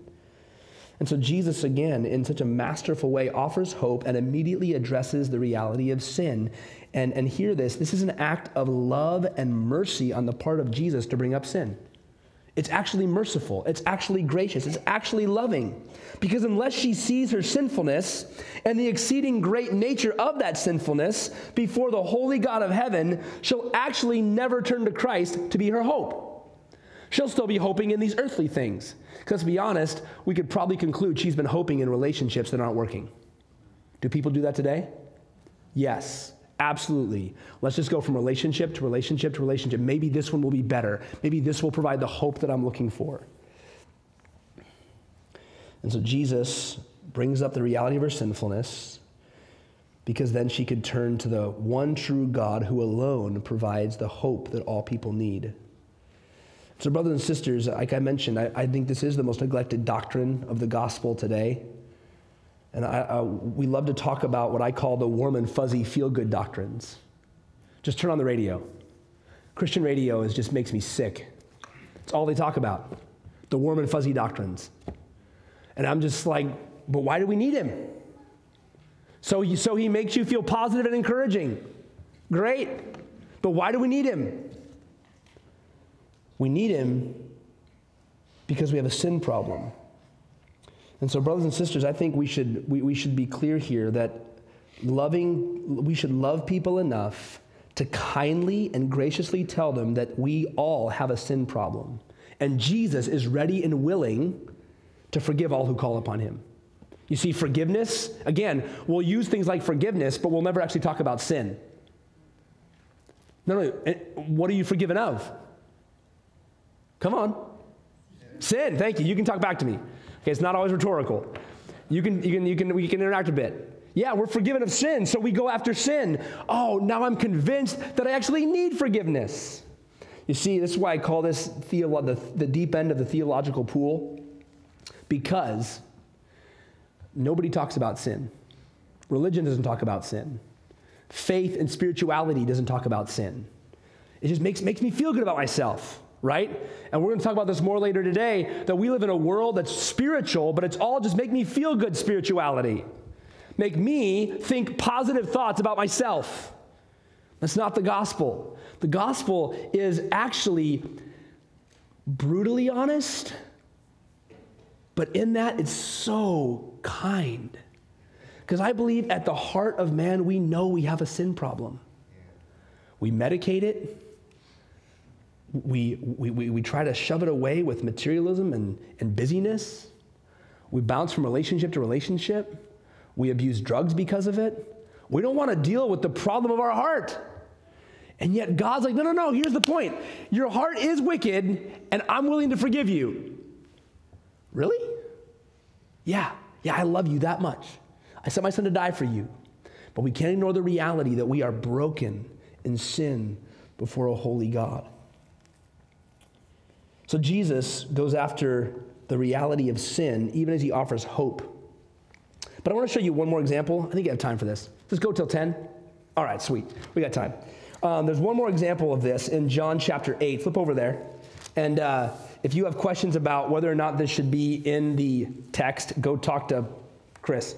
And so Jesus, again, in such a masterful way, offers hope and immediately addresses the reality of sin. And, and hear this this is an act of love and mercy on the part of Jesus to bring up sin. It's actually merciful. It's actually gracious. It's actually loving. Because unless she sees her sinfulness and the exceeding great nature of that sinfulness before the holy God of heaven, she'll actually never turn to Christ to be her hope. She'll still be hoping in these earthly things. Because to be honest, we could probably conclude she's been hoping in relationships that aren't working. Do people do that today? Yes, absolutely. Let's just go from relationship to relationship to relationship. Maybe this one will be better. Maybe this will provide the hope that I'm looking for. And so Jesus brings up the reality of her sinfulness because then she could turn to the one true God who alone provides the hope that all people need. So, brothers and sisters, like I mentioned, I, I think this is the most neglected doctrine of the gospel today. And I, I, we love to talk about what I call the warm and fuzzy feel good doctrines. Just turn on the radio. Christian radio is, just makes me sick. It's all they talk about the warm and fuzzy doctrines. And I'm just like, but why do we need him? So, so he makes you feel positive and encouraging. Great. But why do we need him? We need him because we have a sin problem. And so, brothers and sisters, I think we should, we, we should be clear here that loving, we should love people enough to kindly and graciously tell them that we all have a sin problem. And Jesus is ready and willing to forgive all who call upon him. You see, forgiveness, again, we'll use things like forgiveness, but we'll never actually talk about sin. No, no, eh, what are you forgiven of? Come on. Sin, thank you. You can talk back to me. Okay, it's not always rhetorical. You can, you can, you can, we can interact a bit. Yeah, we're forgiven of sin, so we go after sin. Oh, now I'm convinced that I actually need forgiveness. You see, this is why I call this theolo- the, the deep end of the theological pool, because Nobody talks about sin. Religion doesn't talk about sin. Faith and spirituality doesn't talk about sin. It just makes, makes me feel good about myself, right? And we're going to talk about this more later today that we live in a world that's spiritual, but it's all just make me feel good spirituality. Make me think positive thoughts about myself. That's not the gospel. The gospel is actually brutally honest, but in that it's so kind. Because I believe at the heart of man, we know we have a sin problem. We medicate it, we, we, we, we try to shove it away with materialism and, and busyness. We bounce from relationship to relationship. We abuse drugs because of it. We don't want to deal with the problem of our heart. And yet God's like, no, no, no, here's the point. Your heart is wicked, and I'm willing to forgive you. Really? Yeah. Yeah, I love you that much. I sent my son to die for you. But we can't ignore the reality that we are broken in sin before a holy God. So Jesus goes after the reality of sin even as he offers hope. But I want to show you one more example. I think you have time for this. Let's go till 10. All right, sweet. We got time. Um, there's one more example of this in John chapter 8. Flip over there. And uh, if you have questions about whether or not this should be in the text, go talk to Chris.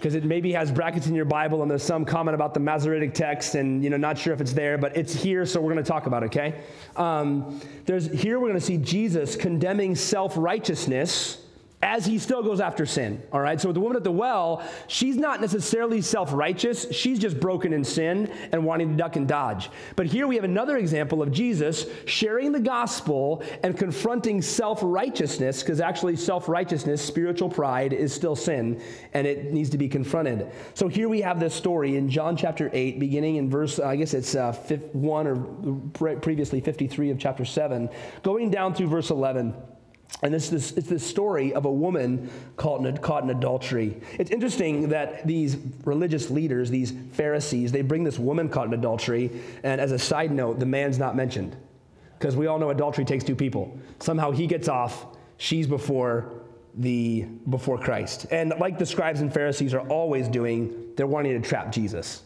Because it maybe has brackets in your Bible and there's some comment about the Masoretic text and you know not sure if it's there, but it's here, so we're going to talk about it. Okay? Um, there's here we're going to see Jesus condemning self righteousness as he still goes after sin. All right, so the woman at the well, she's not necessarily self righteous. She's just broken in sin and wanting to duck and dodge. But here we have another example of Jesus sharing the gospel and confronting self righteousness, because actually, self righteousness, spiritual pride, is still sin and it needs to be confronted. So here we have this story in John chapter 8, beginning in verse, I guess it's uh, 1 or previously 53 of chapter 7, going down through verse 11. And this, this, it's this story of a woman caught, caught in adultery. It's interesting that these religious leaders, these Pharisees, they bring this woman caught in adultery. And as a side note, the man's not mentioned. Because we all know adultery takes two people. Somehow he gets off, she's before the before Christ. And like the scribes and Pharisees are always doing, they're wanting to trap Jesus.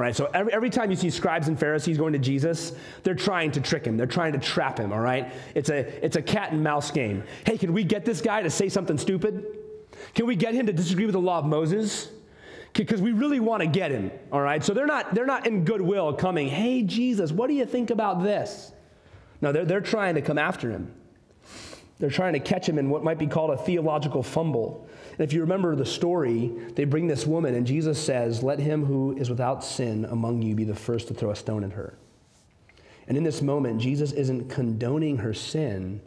All right, so every, every time you see scribes and Pharisees going to Jesus, they're trying to trick him. They're trying to trap him, all right? It's a, it's a cat and mouse game. Hey, can we get this guy to say something stupid? Can we get him to disagree with the law of Moses? Because we really want to get him, all right? So they're not, they're not in goodwill coming, hey, Jesus, what do you think about this? No, they're, they're trying to come after him. They're trying to catch him in what might be called a theological fumble. And if you remember the story, they bring this woman, and Jesus says, Let him who is without sin among you be the first to throw a stone at her. And in this moment, Jesus isn't condoning her sin,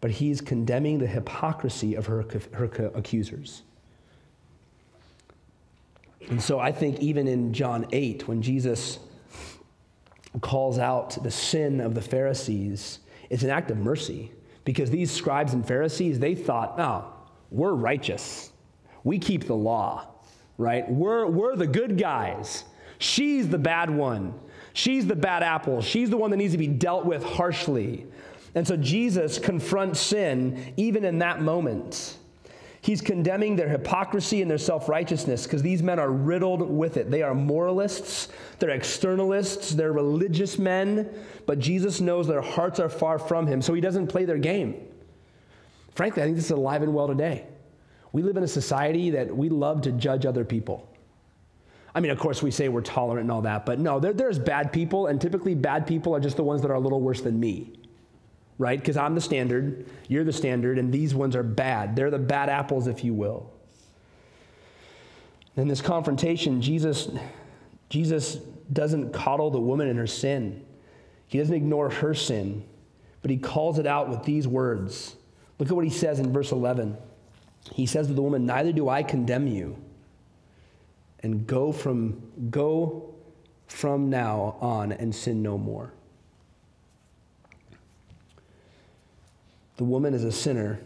but he's condemning the hypocrisy of her, her accusers. And so I think even in John 8, when Jesus calls out the sin of the Pharisees, it's an act of mercy because these scribes and Pharisees, they thought, oh, we're righteous. We keep the law, right? We're, we're the good guys. She's the bad one. She's the bad apple. She's the one that needs to be dealt with harshly. And so Jesus confronts sin even in that moment. He's condemning their hypocrisy and their self righteousness because these men are riddled with it. They are moralists, they're externalists, they're religious men, but Jesus knows their hearts are far from him, so he doesn't play their game. Frankly, I think this is alive and well today. We live in a society that we love to judge other people. I mean, of course, we say we're tolerant and all that, but no, there, there's bad people, and typically bad people are just the ones that are a little worse than me right? Because I'm the standard, you're the standard, and these ones are bad. They're the bad apples, if you will. In this confrontation, Jesus, Jesus doesn't coddle the woman in her sin. He doesn't ignore her sin, but he calls it out with these words. Look at what he says in verse 11. He says to the woman, Neither do I condemn you. And go from, go from now on and sin no more. The woman is a sinner.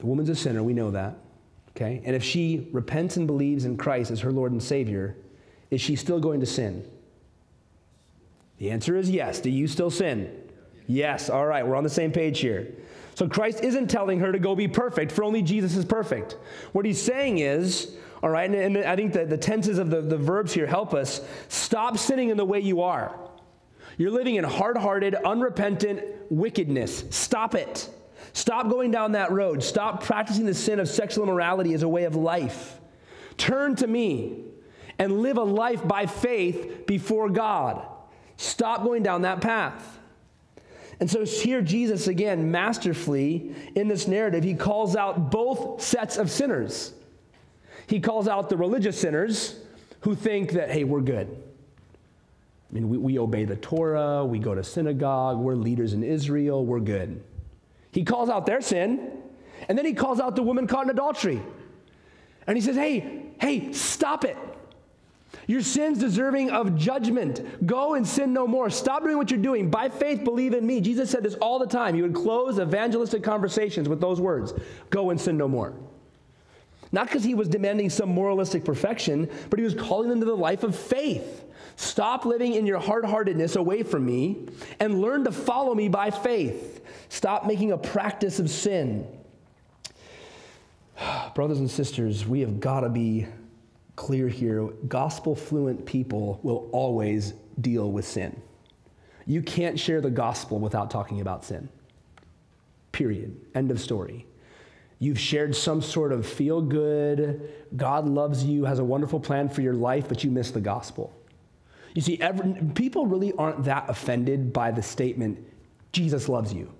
The woman's a sinner, we know that. Okay? And if she repents and believes in Christ as her Lord and Savior, is she still going to sin? The answer is yes. Do you still sin? Yes. All right, we're on the same page here. So Christ isn't telling her to go be perfect, for only Jesus is perfect. What he's saying is, all right, and, and I think that the tenses of the, the verbs here help us stop sinning in the way you are. You're living in hard hearted, unrepentant wickedness. Stop it. Stop going down that road. Stop practicing the sin of sexual immorality as a way of life. Turn to me and live a life by faith before God. Stop going down that path. And so here, Jesus, again, masterfully in this narrative, he calls out both sets of sinners. He calls out the religious sinners who think that, hey, we're good. I mean, we, we obey the Torah, we go to synagogue, we're leaders in Israel, we're good. He calls out their sin, and then he calls out the woman caught in adultery. And he says, Hey, hey, stop it. Your sin's deserving of judgment. Go and sin no more. Stop doing what you're doing. By faith, believe in me. Jesus said this all the time. He would close evangelistic conversations with those words Go and sin no more. Not because he was demanding some moralistic perfection, but he was calling them to the life of faith. Stop living in your hard heartedness away from me and learn to follow me by faith. Stop making a practice of sin. *sighs* Brothers and sisters, we have got to be clear here. Gospel fluent people will always deal with sin. You can't share the gospel without talking about sin. Period. End of story. You've shared some sort of feel good, God loves you, has a wonderful plan for your life, but you miss the gospel. You see, every, people really aren't that offended by the statement, Jesus loves you.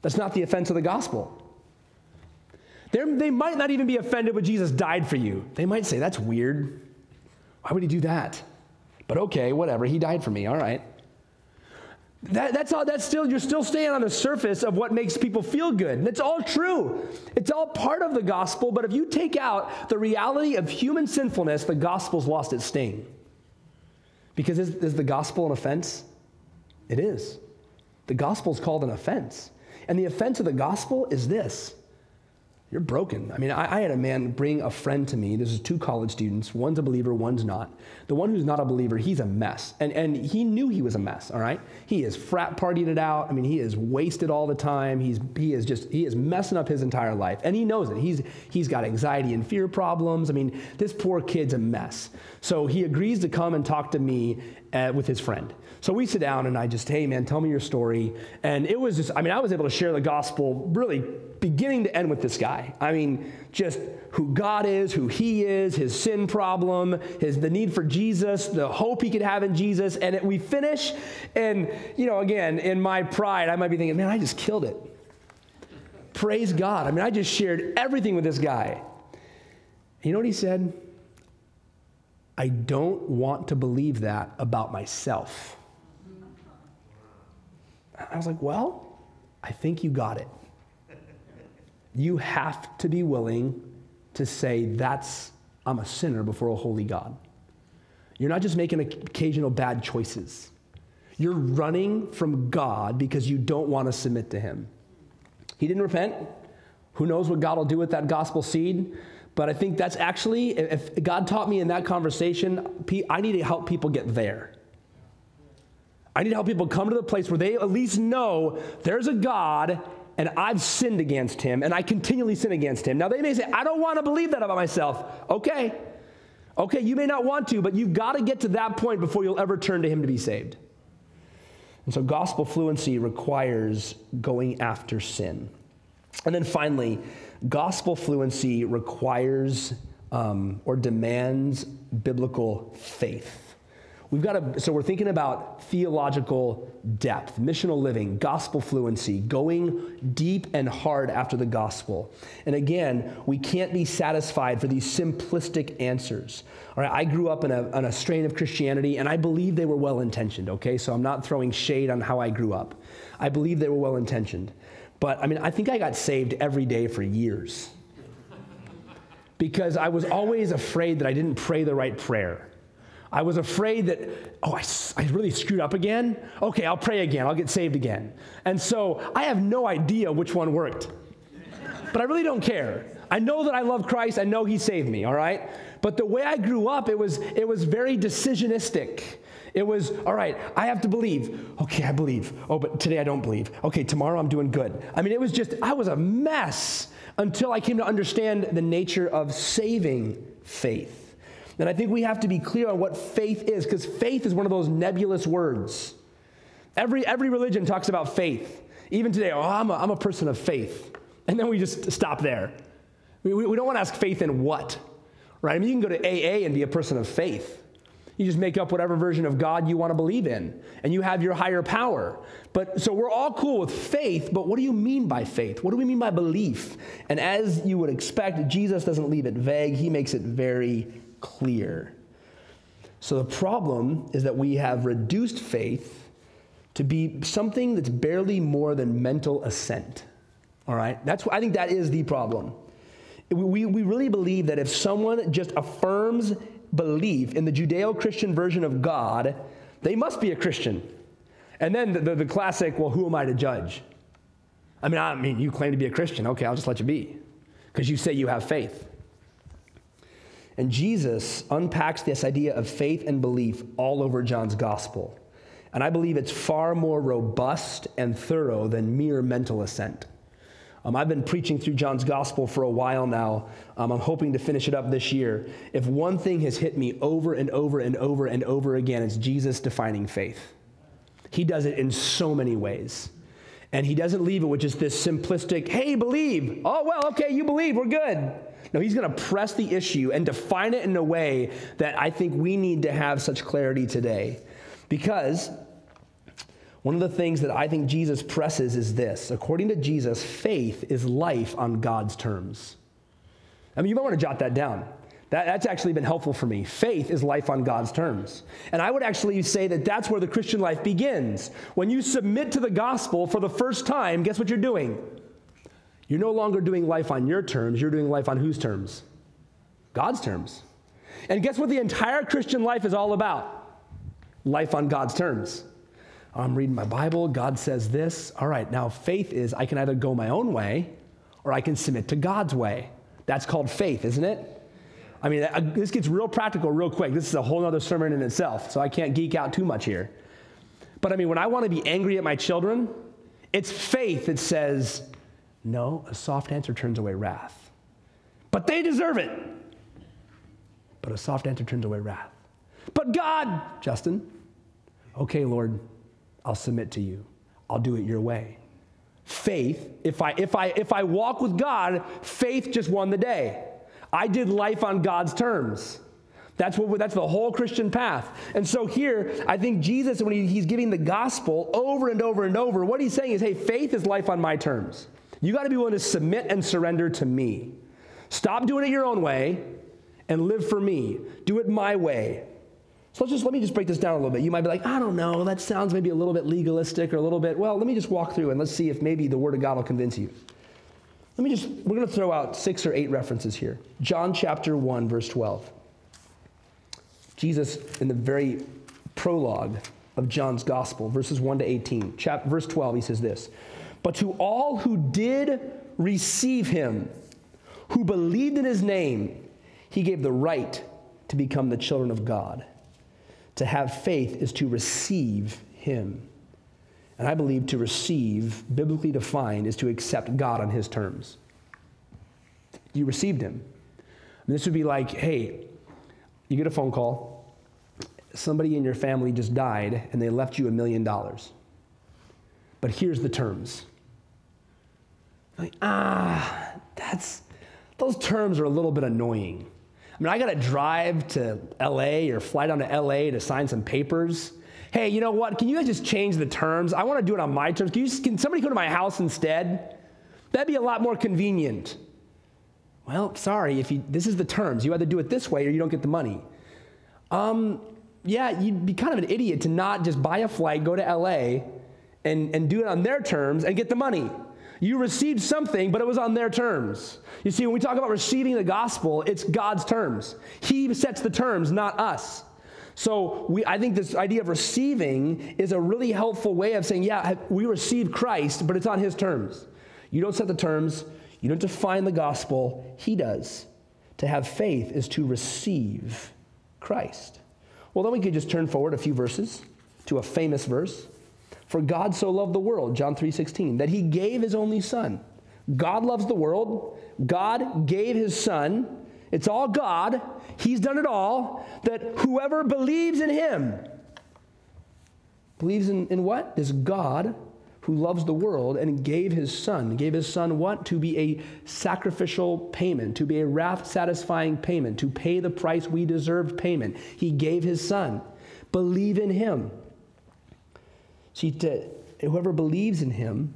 That's not the offense of the gospel. They're, they might not even be offended when Jesus died for you. They might say, that's weird. Why would he do that? But okay, whatever. He died for me. All right. That, that's all, that's still, you're still staying on the surface of what makes people feel good. And it's all true. It's all part of the gospel, but if you take out the reality of human sinfulness, the gospel's lost its sting. Because is, is the gospel an offense? It is. The gospel is called an offense. And the offense of the gospel is this you're broken. I mean, I, I, had a man bring a friend to me. This is two college students. One's a believer, one's not. The one who's not a believer, he's a mess. And, and he knew he was a mess, all right? He is frat partying it out. I mean, he is wasted all the time. He's, he is just, he is messing up his entire life. And he knows it. He's, he's got anxiety and fear problems. I mean, this poor kid's a mess. So he agrees to come and talk to me with his friend. So we sit down and I just, hey man, tell me your story. And it was just, I mean, I was able to share the gospel really beginning to end with this guy. I mean, just who God is, who he is, his sin problem, his the need for Jesus, the hope he could have in Jesus. And it, we finish, and you know, again, in my pride, I might be thinking, man, I just killed it. Praise God. I mean, I just shared everything with this guy. You know what he said? I don't want to believe that about myself. I was like, Well, I think you got it. You have to be willing to say, That's, I'm a sinner before a holy God. You're not just making occasional bad choices. You're running from God because you don't want to submit to Him. He didn't repent. Who knows what God will do with that gospel seed? But I think that's actually, if God taught me in that conversation, I need to help people get there. I need to help people come to the place where they at least know there's a God and I've sinned against him and I continually sin against him. Now they may say, I don't want to believe that about myself. Okay. Okay, you may not want to, but you've got to get to that point before you'll ever turn to him to be saved. And so gospel fluency requires going after sin. And then finally, gospel fluency requires um, or demands biblical faith. We've got to, so we're thinking about theological depth, missional living, gospel fluency, going deep and hard after the gospel. And again, we can't be satisfied for these simplistic answers. All right, I grew up in a, in a strain of Christianity, and I believe they were well intentioned, okay? So I'm not throwing shade on how I grew up. I believe they were well intentioned. But I mean, I think I got saved every day for years because I was always afraid that I didn't pray the right prayer. I was afraid that, oh, I, I really screwed up again. Okay, I'll pray again. I'll get saved again. And so I have no idea which one worked. But I really don't care. I know that I love Christ. I know He saved me, all right? But the way I grew up, it was, it was very decisionistic. It was, all right, I have to believe. Okay, I believe. Oh, but today I don't believe. Okay, tomorrow I'm doing good. I mean, it was just, I was a mess until I came to understand the nature of saving faith. And I think we have to be clear on what faith is, because faith is one of those nebulous words. Every, every religion talks about faith. Even today, oh, I'm a, I'm a person of faith. And then we just stop there. We, we, we don't want to ask faith in what, right? I mean, you can go to AA and be a person of faith. You just make up whatever version of God you want to believe in, and you have your higher power. But so we're all cool with faith, but what do you mean by faith? What do we mean by belief? And as you would expect, Jesus doesn't leave it vague, he makes it very clear. So the problem is that we have reduced faith to be something that's barely more than mental assent. All right? That's I think that is the problem. We, we really believe that if someone just affirms belief in the Judeo Christian version of God, they must be a Christian. And then the, the, the, classic, well, who am I to judge? I mean, I mean, you claim to be a Christian. Okay, I'll just let you be because you say you have faith. And Jesus unpacks this idea of faith and belief all over John's gospel. And I believe it's far more robust and thorough than mere mental assent. Um, I've been preaching through John's gospel for a while now. Um, I'm hoping to finish it up this year. If one thing has hit me over and over and over and over again, it's Jesus defining faith. He does it in so many ways. And he doesn't leave it with just this simplistic, hey, believe. Oh, well, okay, you believe, we're good. No, he's going to press the issue and define it in a way that I think we need to have such clarity today. Because one of the things that I think Jesus presses is this according to Jesus, faith is life on God's terms. I mean, you might want to jot that down. That, that's actually been helpful for me. Faith is life on God's terms. And I would actually say that that's where the Christian life begins. When you submit to the gospel for the first time, guess what you're doing? You're no longer doing life on your terms, you're doing life on whose terms? God's terms. And guess what the entire Christian life is all about? Life on God's terms. I'm reading my Bible, God says this. All right, now faith is I can either go my own way or I can submit to God's way. That's called faith, isn't it? I mean, uh, this gets real practical real quick. This is a whole other sermon in itself, so I can't geek out too much here. But I mean, when I want to be angry at my children, it's faith that says, no, a soft answer turns away wrath. But they deserve it. But a soft answer turns away wrath. But God, Justin, okay, Lord, I'll submit to you. I'll do it your way. Faith, if I if I if I walk with God, faith just won the day. I did life on God's terms. That's what that's the whole Christian path. And so here, I think Jesus, when he, he's giving the gospel over and over and over, what he's saying is, hey, faith is life on my terms. You got to be willing to submit and surrender to me. Stop doing it your own way and live for me. Do it my way. So let's just let me just break this down a little bit. You might be like, I don't know, that sounds maybe a little bit legalistic or a little bit. Well, let me just walk through and let's see if maybe the Word of God will convince you. Let me just, we're going to throw out six or eight references here. John chapter 1, verse 12. Jesus, in the very prologue of John's gospel, verses 1 to 18, chapter, verse 12, he says this But to all who did receive him, who believed in his name, he gave the right to become the children of God. To have faith is to receive him. And I believe to receive, biblically defined, is to accept God on his terms. You received him. And this would be like, hey, you get a phone call, somebody in your family just died, and they left you a million dollars. But here's the terms. Like, ah, that's, those terms are a little bit annoying. I mean, I got to drive to LA or fly down to LA to sign some papers. Hey, you know what? Can you guys just change the terms? I want to do it on my terms. Can, you, can somebody come to my house instead? That'd be a lot more convenient. Well, sorry, if you, this is the terms. You either do it this way or you don't get the money. Um, yeah, you'd be kind of an idiot to not just buy a flight, go to LA, and, and do it on their terms and get the money. You received something, but it was on their terms. You see, when we talk about receiving the gospel, it's God's terms. He sets the terms, not us. So we, I think this idea of receiving is a really helpful way of saying, yeah, we receive Christ, but it's on his terms. You don't set the terms, you don't define the gospel, he does. To have faith is to receive Christ. Well, then we could just turn forward a few verses to a famous verse. For God so loved the world, John 3:16, that he gave his only son. God loves the world. God gave his son. It's all God. He's done it all. That whoever believes in him believes in, in what? This God who loves the world and gave his son. Gave his son what? To be a sacrificial payment, to be a wrath satisfying payment, to pay the price we deserved payment. He gave his son. Believe in him. See, to, whoever believes in him,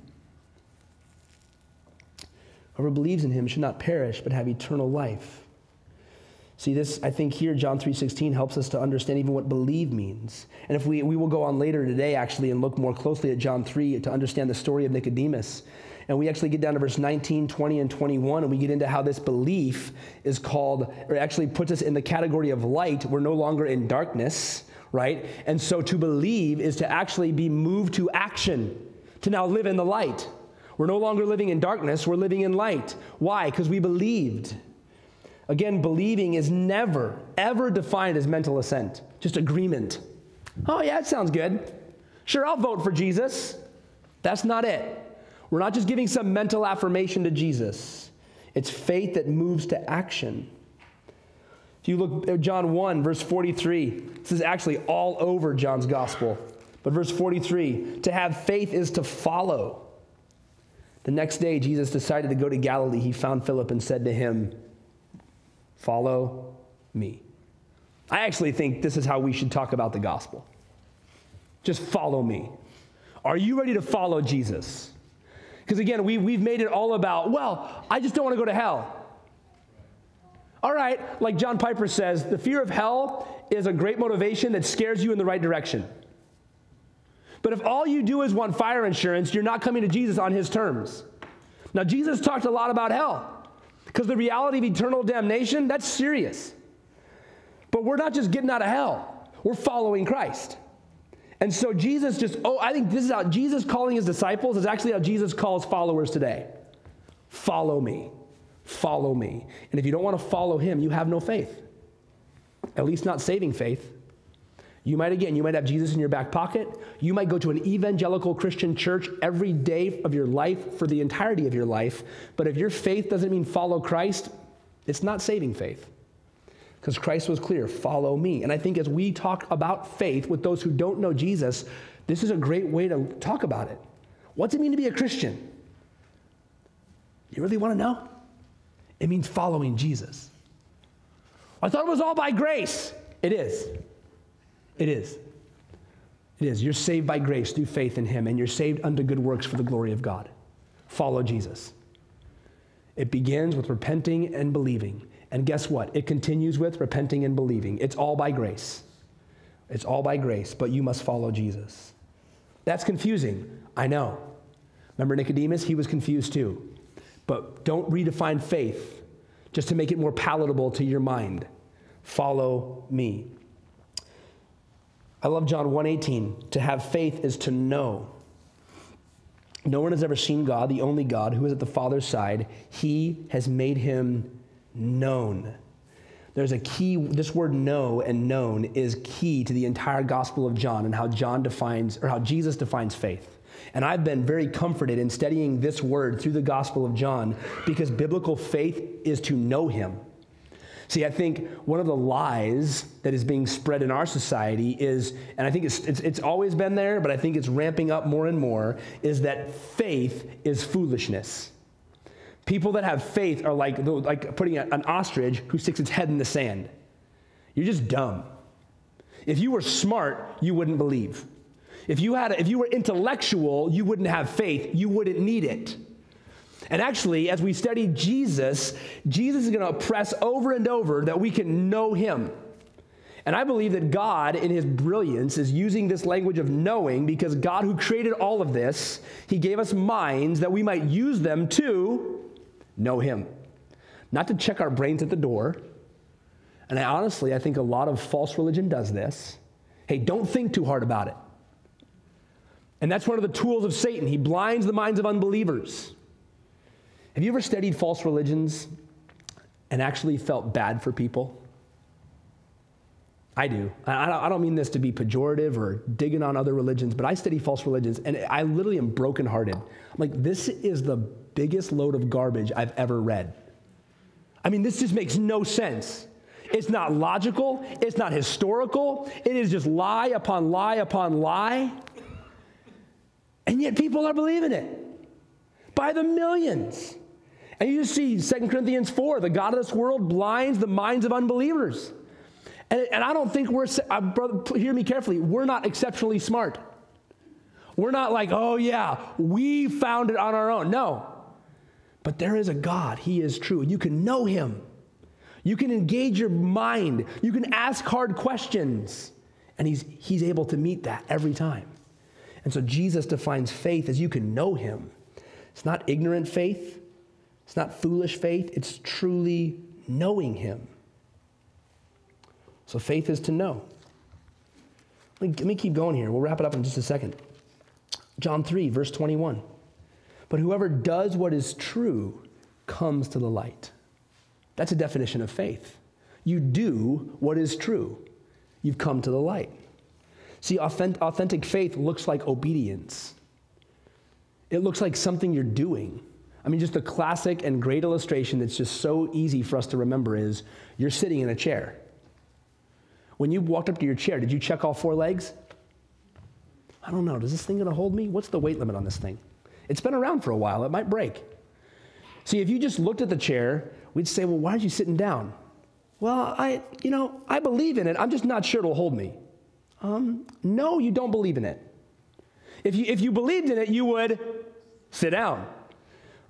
whoever believes in him should not perish but have eternal life. See, this, I think here, John 3.16 helps us to understand even what believe means. And if we, we will go on later today, actually, and look more closely at John 3 to understand the story of Nicodemus. And we actually get down to verse 19, 20, and 21, and we get into how this belief is called, or actually puts us in the category of light. We're no longer in darkness right? And so to believe is to actually be moved to action, to now live in the light. We're no longer living in darkness, we're living in light. Why? Because we believed. Again, believing is never, ever defined as mental assent, just agreement. Oh, yeah, it sounds good. Sure, I'll vote for Jesus. That's not it. We're not just giving some mental affirmation to Jesus, it's faith that moves to action. If you look at John 1, verse 43, this is actually all over John's gospel. But verse 43 to have faith is to follow. The next day, Jesus decided to go to Galilee. He found Philip and said to him, Follow me. I actually think this is how we should talk about the gospel. Just follow me. Are you ready to follow Jesus? Because again, we, we've made it all about, well, I just don't want to go to hell. All right, like John Piper says, the fear of hell is a great motivation that scares you in the right direction. But if all you do is want fire insurance, you're not coming to Jesus on his terms. Now, Jesus talked a lot about hell because the reality of eternal damnation, that's serious. But we're not just getting out of hell, we're following Christ. And so Jesus just, oh, I think this is how Jesus calling his disciples is actually how Jesus calls followers today. Follow me. Follow me. And if you don't want to follow him, you have no faith. At least not saving faith. You might, again, you might have Jesus in your back pocket. You might go to an evangelical Christian church every day of your life for the entirety of your life. But if your faith doesn't mean follow Christ, it's not saving faith. Because Christ was clear follow me. And I think as we talk about faith with those who don't know Jesus, this is a great way to talk about it. What's it mean to be a Christian? You really want to know? It means following Jesus. I thought it was all by grace. It is. It is. It is. You're saved by grace through faith in Him, and you're saved unto good works for the glory of God. Follow Jesus. It begins with repenting and believing. And guess what? It continues with repenting and believing. It's all by grace. It's all by grace, but you must follow Jesus. That's confusing. I know. Remember Nicodemus? He was confused too. But don't redefine faith just to make it more palatable to your mind. Follow me. I love John 1:18. To have faith is to know. No one has ever seen God, the only God who is at the Father's side. He has made him known. There's a key, this word know and known is key to the entire Gospel of John and how John defines, or how Jesus defines faith. And I've been very comforted in studying this word through the Gospel of John because biblical faith is to know him. See, I think one of the lies that is being spread in our society is, and I think it's, it's, it's, always been there, but I think it's ramping up more and more, is that faith is foolishness. People that have faith are like, like putting an ostrich who sticks its head in the sand. You're just dumb. If you were smart, you wouldn't believe. If you, had if you were intellectual, you wouldn't have faith. You wouldn't need it. And actually, as we study Jesus, Jesus is going to press over and over that we can know him. And I believe that God, in his brilliance, is using this language of knowing because God, who created all of this, he gave us minds that we might use them to know him. Not to check our brains at the door. And I honestly, I think a lot of false religion does this. Hey, don't think too hard about it. And that's one of the tools of Satan. He blinds the minds of unbelievers. Have you ever studied false religions and actually felt bad for people? I do. I don't mean this to be pejorative or digging on other religions, but I study false religions and I literally am brokenhearted. I'm like, this is the biggest load of garbage I've ever read. I mean, this just makes no sense. It's not logical, it's not historical, it is just lie upon lie upon lie. And yet people are believing it by the millions. And you see 2 Corinthians 4 the God of this world blinds the minds of unbelievers. And, and I don't think we're, uh, brother, hear me carefully, we're not exceptionally smart. We're not like, oh yeah, we found it on our own. No. But there is a God, He is true. You can know Him, you can engage your mind, you can ask hard questions, and He's, he's able to meet that every time. And so Jesus defines faith as you can know Him. It's not ignorant faith, it's not foolish faith, it's truly knowing Him. So faith is to know. Let me, keep going here. We'll wrap it up in just a second. John 3, verse 21. But whoever does what is true comes to the light. That's a definition of faith. You do what is true, you've come to the light. See, authentic faith looks like obedience, it looks like something you're doing. I mean, just a classic and great illustration that's just so easy for us to remember is you're sitting in a chair. When you walked up to your chair, did you check all four legs? I don't know. Does this thing gonna hold me? What's the weight limit on this thing? It's been around for a while. It might break. See, if you just looked at the chair, we'd say, well, why are you sitting down? Well, I, you know, I believe in it. I'm just not sure it'll hold me. Um, no, you don't believe in it. If you, if you believed in it, you would sit down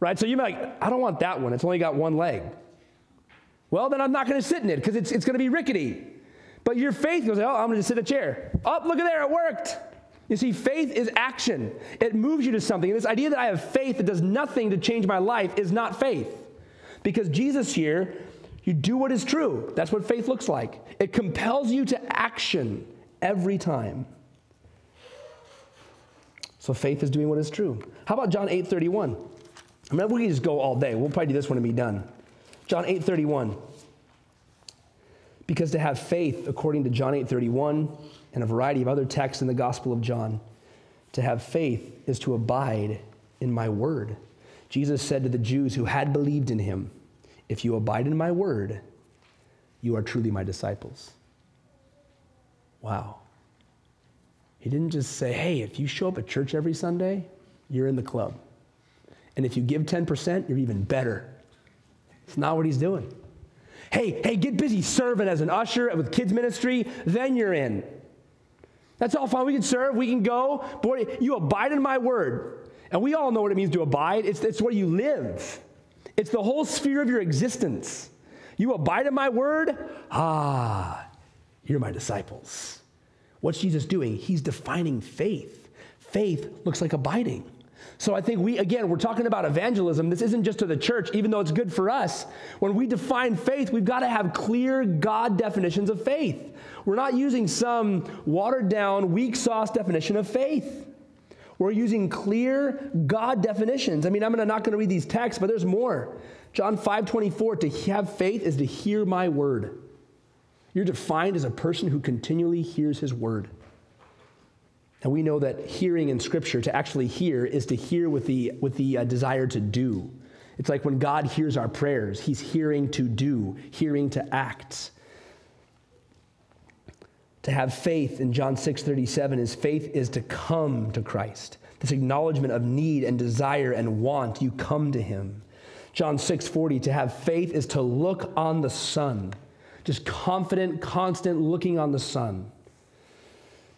right? So you're like, I don't want that one. It's only got one leg. Well, then I'm not going to sit in it because it's, it's going to be rickety. But your faith goes, oh, I'm going to sit in a chair. Oh, look at there, it worked. You see, faith is action. It moves you to something. And this idea that I have faith that does nothing to change my life is not faith. Because Jesus here, you do what is true. That's what faith looks like. It compels you to action every time. So faith is doing what is true. How about John 8 31? I mean, we can just go all day. We'll probably do this one and be done. John 8 31. Because to have faith, according to John 8 31 and a variety of other texts in the Gospel of John, to have faith is to abide in my word. Jesus said to the Jews who had believed in him, If you abide in my word, you are truly my disciples. Wow. He didn't just say, Hey, if you show up at church every Sunday, you're in the club. And if you give 10%, you're even better. It's not what he's doing. Hey, hey, get busy serving as an usher with kids ministry, then you're in. That's all fine. We can serve, we can go. Boy, you abide in my word. And we all know what it means to abide. It's, it's where you live. It's the whole sphere of your existence. You abide in my word? Ah, you're my disciples. What's Jesus doing? He's defining faith. Faith looks like abiding. So I think we, again, we're talking about evangelism. This isn't just to the church, even though it's good for us. When we define faith, we've got to have clear God definitions of faith. We're not using some watered down, weak sauce definition of faith. We're using clear God definitions. I mean, I'm not going to read these texts, but there's more. John 5 24, to have faith is to hear my word. You're defined as a person who continually hears his word. And we know that hearing in Scripture, to actually hear, is to hear with the, with the uh, desire to do. It's like when God hears our prayers, He's hearing to do, hearing to act. To have faith in John 6 37 is faith is to come to Christ. This acknowledgement of need and desire and want, you come to Him. John 6 40, to have faith is to look on the Son. Just confident, constant looking on the Son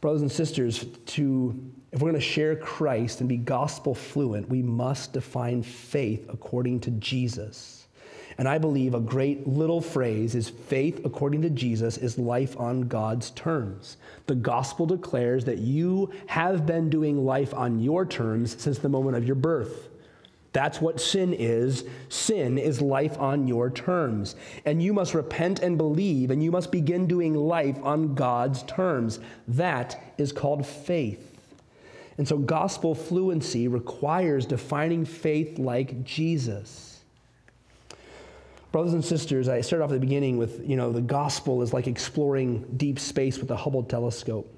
brothers and sisters, to if we're going to share Christ and be gospel fluent, we must define faith according to Jesus. And I believe a great little phrase is faith according to Jesus is life on God's terms. The gospel declares that you have been doing life on your terms since the moment of your birth. That's what sin is. Sin is life on your terms. And you must repent and believe, and you must begin doing life on God's terms. That is called faith. And so, gospel fluency requires defining faith like Jesus. Brothers and sisters, I started off at the beginning with, you know, the gospel is like exploring deep space with the Hubble telescope.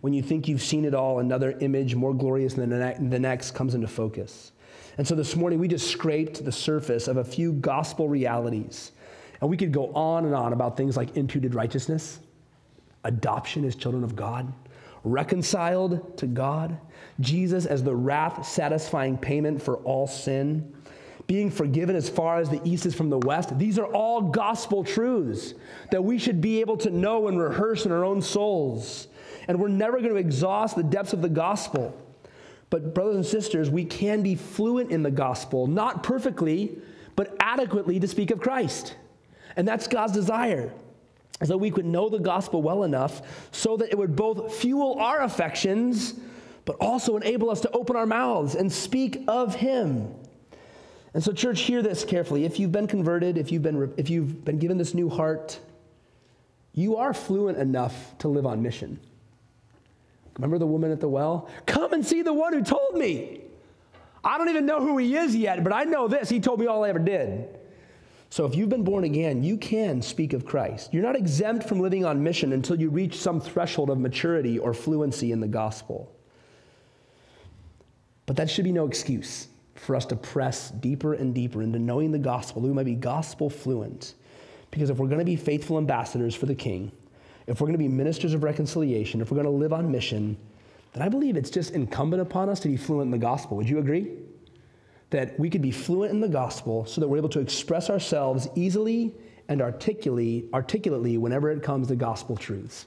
When you think you've seen it all, another image more glorious than the next comes into focus. And so this morning we just scraped the surface of a few gospel realities. And we could go on and on about things like imputed righteousness, adoption as children of God, reconciled to God, Jesus as the wrath satisfying payment for all sin, being forgiven as far as the east is from the west. These are all gospel truths that we should be able to know and rehearse in our own souls. And we're never going to exhaust the depths of the gospel. But, brothers and sisters, we can be fluent in the gospel, not perfectly, but adequately to speak of Christ. And that's God's desire, is that we could know the gospel well enough so that it would both fuel our affections, but also enable us to open our mouths and speak of Him. And so, church, hear this carefully. If you've been converted, if you've been, if you've been given this new heart, you are fluent enough to live on mission. Remember the woman at the well? Come and see the one who told me. I don't even know who he is yet, but I know this. He told me all I ever did. So if you've been born again, you can speak of Christ. You're not exempt from living on mission until you reach some threshold of maturity or fluency in the gospel. But that should be no excuse for us to press deeper and deeper into knowing the gospel. We might be gospel fluent. Because if we're going to be faithful ambassadors for the king, if we're going to be ministers of reconciliation, if we're going to live on mission, then I believe it's just incumbent upon us to be fluent in the gospel. Would you agree? That we could be fluent in the gospel so that we're able to express ourselves easily and articulately, articulately whenever it comes to gospel truths.